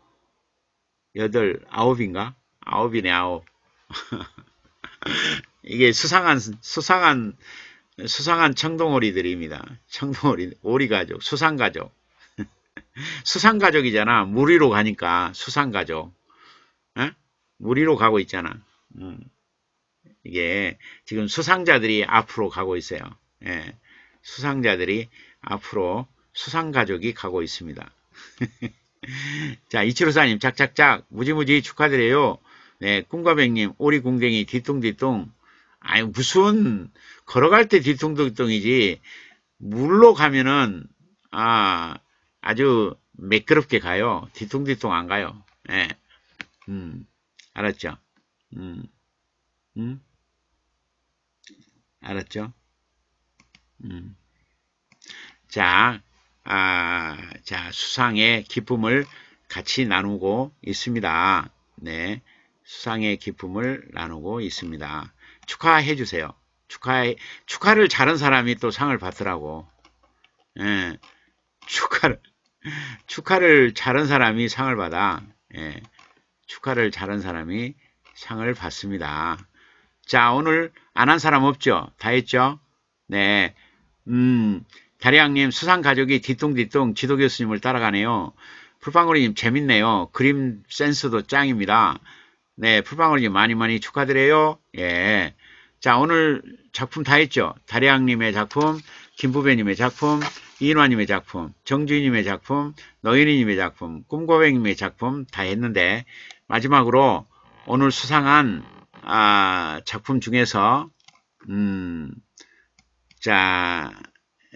여덟, 아홉인가? 아홉이네, 아홉. 이게 수상한, 수상한, 수상한 청동오리들입니다. 청동오리, 오리가족, 수상가족. 수상가족이잖아. 무리로 가니까 수상가족. 에? 무리로 가고 있잖아. 음. 이게 지금 수상자들이 앞으로 가고 있어요. 예. 수상자들이 앞으로 수상가족이 가고 있습니다. 자, 이치로사님, 짝짝짝, 무지무지 축하드려요. 네, 꿈과백님, 오리궁뎅이, 뒤뚱뒤뚱. 아니, 무슨, 걸어갈 때 뒤뚱뒤뚱이지, 물로 가면은, 아, 아주 매끄럽게 가요. 뒤뚱뒤뚱 안 가요. 예. 네. 음, 알았죠? 음, 음, 알았죠? 음. 자, 아, 자, 수상의 기쁨을 같이 나누고 있습니다. 네. 수상의 기쁨을 나누고 있습니다. 축하해 주세요. 축하해, 축하를 잘한 사람이 또 상을 받더라고. 예. 축하를, 축하를 잘한 사람이 상을 받아. 예. 축하를 잘한 사람이 상을 받습니다. 자, 오늘 안 한 사람 없죠? 다 했죠? 네. 음, 다리양님 수상 가족이 뒤뚱뒤뚱 지도 교수님을 따라가네요. 풀방울이님 재밌네요. 그림 센스도 짱입니다. 네, 풀방울님 많이 많이 축하드려요. 예. 자, 오늘 작품 다 했죠? 다리양님의 작품, 김부배님의 작품, 이인화님의 작품, 정주희님의 작품, 너인이님의 작품, 꿈고백님의 작품 다 했는데 마지막으로 오늘 수상한 아, 작품 중에서 음, 자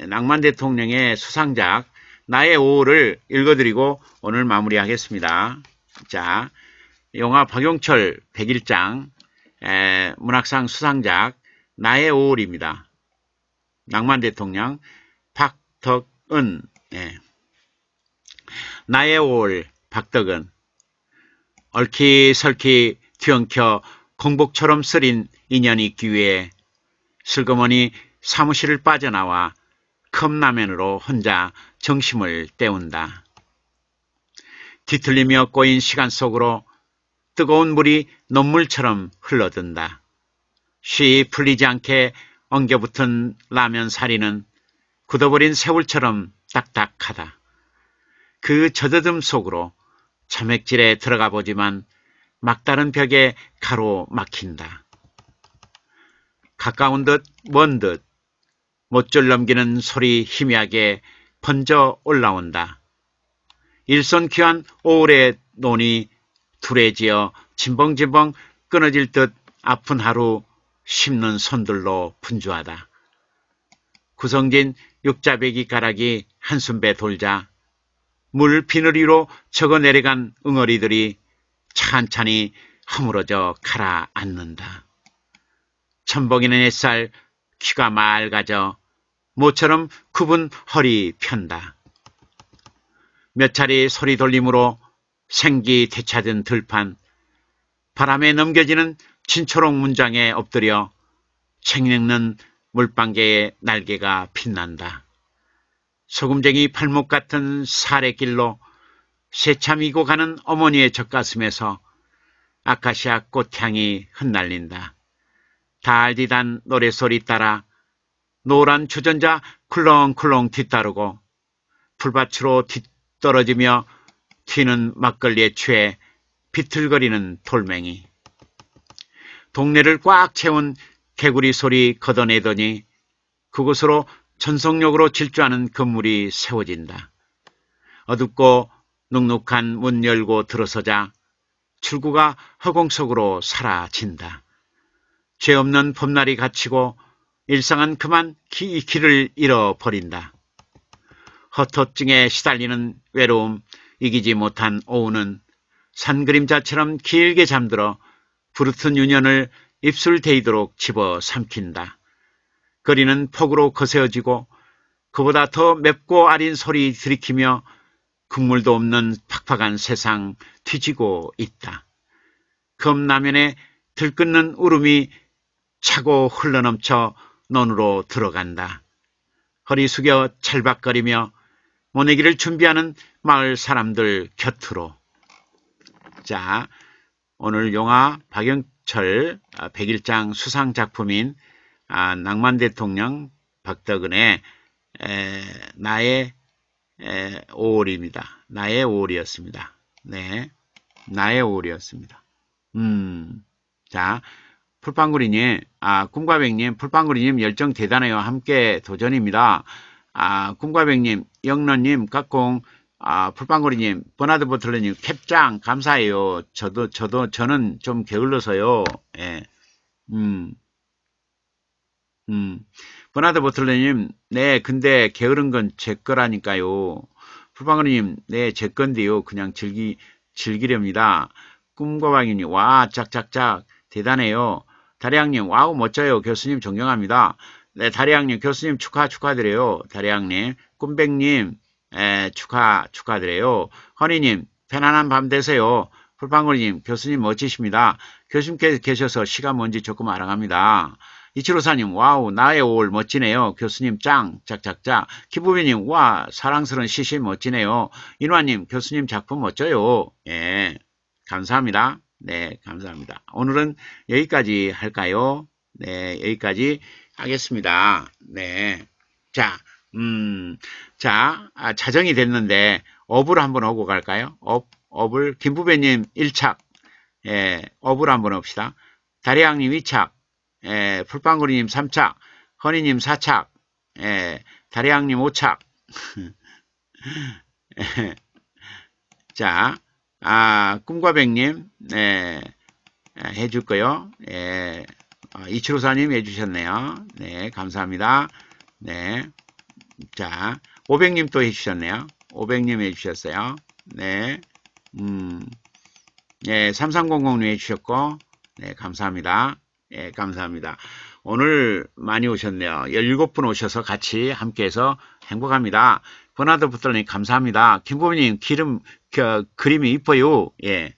낭만 대통령의 수상작 나의 오후를 읽어드리고 오늘 마무리하겠습니다. 자, 영화 박용철 101장 에, 문학상 수상작 나의 오월입니다. 낭만 대통령 박덕은 예. 나의 오월 박덕은 얼키설키 뒤엉켜 공복처럼 쓰린 인연이 기회에 슬그머니 사무실을 빠져나와 컵라면으로 혼자 정심을 때운다. 뒤틀리며 꼬인 시간 속으로 뜨거운 물이 눈물처럼 흘러든다. 쉬 풀리지 않게 엉겨붙은 라면 사리는 굳어버린 세월처럼 딱딱하다. 그 젖어듬 속으로 점액질에 들어가 보지만 막다른 벽에 가로막힌다. 가까운 듯 먼 듯 못줄 넘기는 소리 희미하게 번져 올라온다. 일손귀한 오울의 논이 둘레지어 진벙진벙 끊어질 듯 아픈 하루 심는 손들로 분주하다. 구성진 육자배기 가락이 한숨배 돌자 물 비늘위로 적어 내려간 응어리들이 찬찬히 허물어져 가라앉는다. 천봉이는 햇살 귀가 맑아져 모처럼 굽은 허리 편다. 몇 차례 소리 돌림으로 생기 되찾은 들판, 바람에 넘겨지는 진초록 문장에 엎드려 책 읽는 물방개의 날개가 빛난다. 소금쟁이 팔목 같은 사례길로 새참이고 가는 어머니의 젖가슴에서 아카시아 꽃향이 흩날린다. 달디단 노래소리 따라 노란 주전자 쿨렁쿨렁 뒤따르고 풀밭으로 뒤떨어지며 튀는 막걸리에 취해 비틀거리는 돌멩이. 동네를 꽉 채운 개구리 소리 걷어내더니 그곳으로 전속력으로 질주하는 건물이 세워진다. 어둡고 눅눅한 문 열고 들어서자 출구가 허공 속으로 사라진다. 죄 없는 봄날이 갇히고 일상은 그만 기, 길을 잃어버린다. 헛헛증에 시달리는 외로움, 이기지 못한 오후는 산 그림자처럼 길게 잠들어 부르튼 유년을 입술 데이도록 집어 삼킨다. 거리는 폭으로 거세어지고 그보다 더 맵고 아린 소리 들이키며 국물도 없는 팍팍한 세상 뒤지고 있다. 금라면에 들끓는 울음이 차고 흘러넘쳐 논으로 들어간다. 허리 숙여 찰박거리며 모내기를 준비하는 마을 사람들 곁으로. 자, 오늘 영화 박영철 101장 수상 작품인 아, 낭만 대통령 박덕은의 에, 나의 에, 5월입니다. 나의 5월이었습니다. 네, 나의 5월이었습니다. 음, 자, 풀빵구리님, 아, 꿈과백님, 풀빵구리님 열정 대단해요. 함께 도전입니다. 아, 꿈과백님, 영런님, 깍공, 아, 풀빵구리님, 버나드 버틀러님, 캡장, 감사해요. 저도, 저도, 저는 좀 게을러서요. 예. 음, 음. 버나드 버틀러님, 네, 근데 게으른 건 제 거라니까요. 풀빵구리님, 네, 제 건데요. 그냥 즐기, 즐기렵니다. 꿈과 방이님, 와, 짝짝짝, 대단해요. 다리양님, 와우, 멋져요. 교수님, 존경합니다. 네, 다리양님, 교수님 축하, 축하드려요. 다리양님, 꿈백님, 에, 축하, 축하드려요. 허니님, 편안한 밤 되세요. 풀빵구리님, 교수님 멋지십니다. 교수님께서 계셔서 시간 뭔지 조금 알아갑니다. 이치로사님, 와우, 나의 올 멋지네요. 교수님, 짱, 짝짝짝. 기부비님, 와, 사랑스러운 시신 멋지네요. 인화님, 교수님 작품 멋져요. 예. 감사합니다. 네, 감사합니다. 오늘은 여기까지 할까요? 네, 여기까지 하겠습니다. 네. 자, 음, 자, 아, 자정이 됐는데, 업을 한번 오고 갈까요? 업, 업을, 김부배님 1착, 예, 업을 한번 옵시다. 다리양님 2착, 예, 풀빵구리님 3착, 허니님 4착, 예, 다리양님 5착. 자, 아, 꿈과백님, 네, 해줄 거요. 예, 아, 이치로사님 해주셨네요. 네, 감사합니다. 네, 자, 오백님 또 해주셨네요. 오백님 해주셨어요. 네, 음, 네, 3300님 해주셨고, 네, 감사합니다. 예, 감사합니다. 오늘 많이 오셨네요. 17분 오셔서 같이 함께해서 행복합니다. 버나드 붙들니 감사합니다. 김부모님 기름 그, 그림이 이뻐요. 예.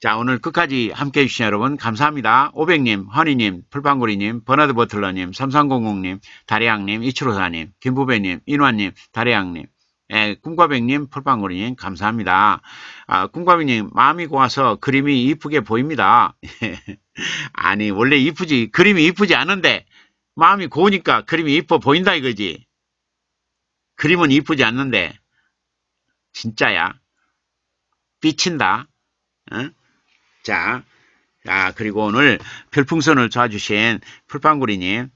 자 오늘 끝까지 함께해 주신 여러분 감사합니다. 오백님, 허니님, 풀방구리님, 버나드 버틀러님, 3300님, 다리양님, 이치로사님, 김부배님, 인화님, 다리양님, 예, 꿈과백님, 풀방구리님 감사합니다. 아, 꿈과백님 마음이 고와서 그림이 이쁘게 보입니다. 아니 원래 이쁘지 그림이 이쁘지 않은데 마음이 고우니까 그림이 이뻐 보인다 이거지. 그림은 이쁘지 않는데 진짜야. 삐친다. 어? 자, 자, 그리고 오늘 별풍선을 쏴주신 풀빵구리님,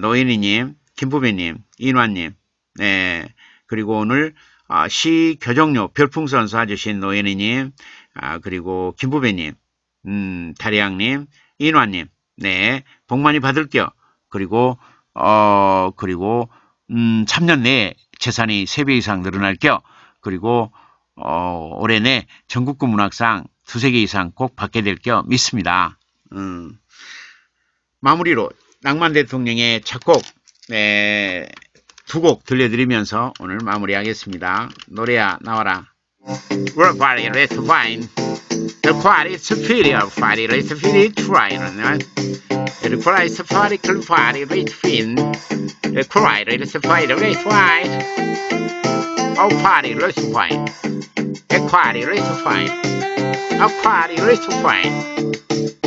노인이님, 김부배님, 인환님, 네, 그리고 오늘 아, 시 교정료 별풍선 쏴주신 노인이님, 아, 그리고 김부배님, 음, 다리양님, 인환님, 네, 복 많이 받을게요. 그리고, 어, 그리고, 음, 3년 내에 재산이 3배 이상 늘어날게요. 그리고 어, 올해 내 전국구 문학상 두세 개 이상 꼭 받게 될 겨 믿습니다. 음. 마무리로 낭만 대통령의 첫곡 네, 두곡 들려드리면서 오늘 마무리하겠습니다. 노래야 나와라. Verbally wine. the party superior party rate fin trial. It requires a particle party rate fin. The quality is supply oh, the rate wide. All party rate fine. A party rate fine. A party rate fine.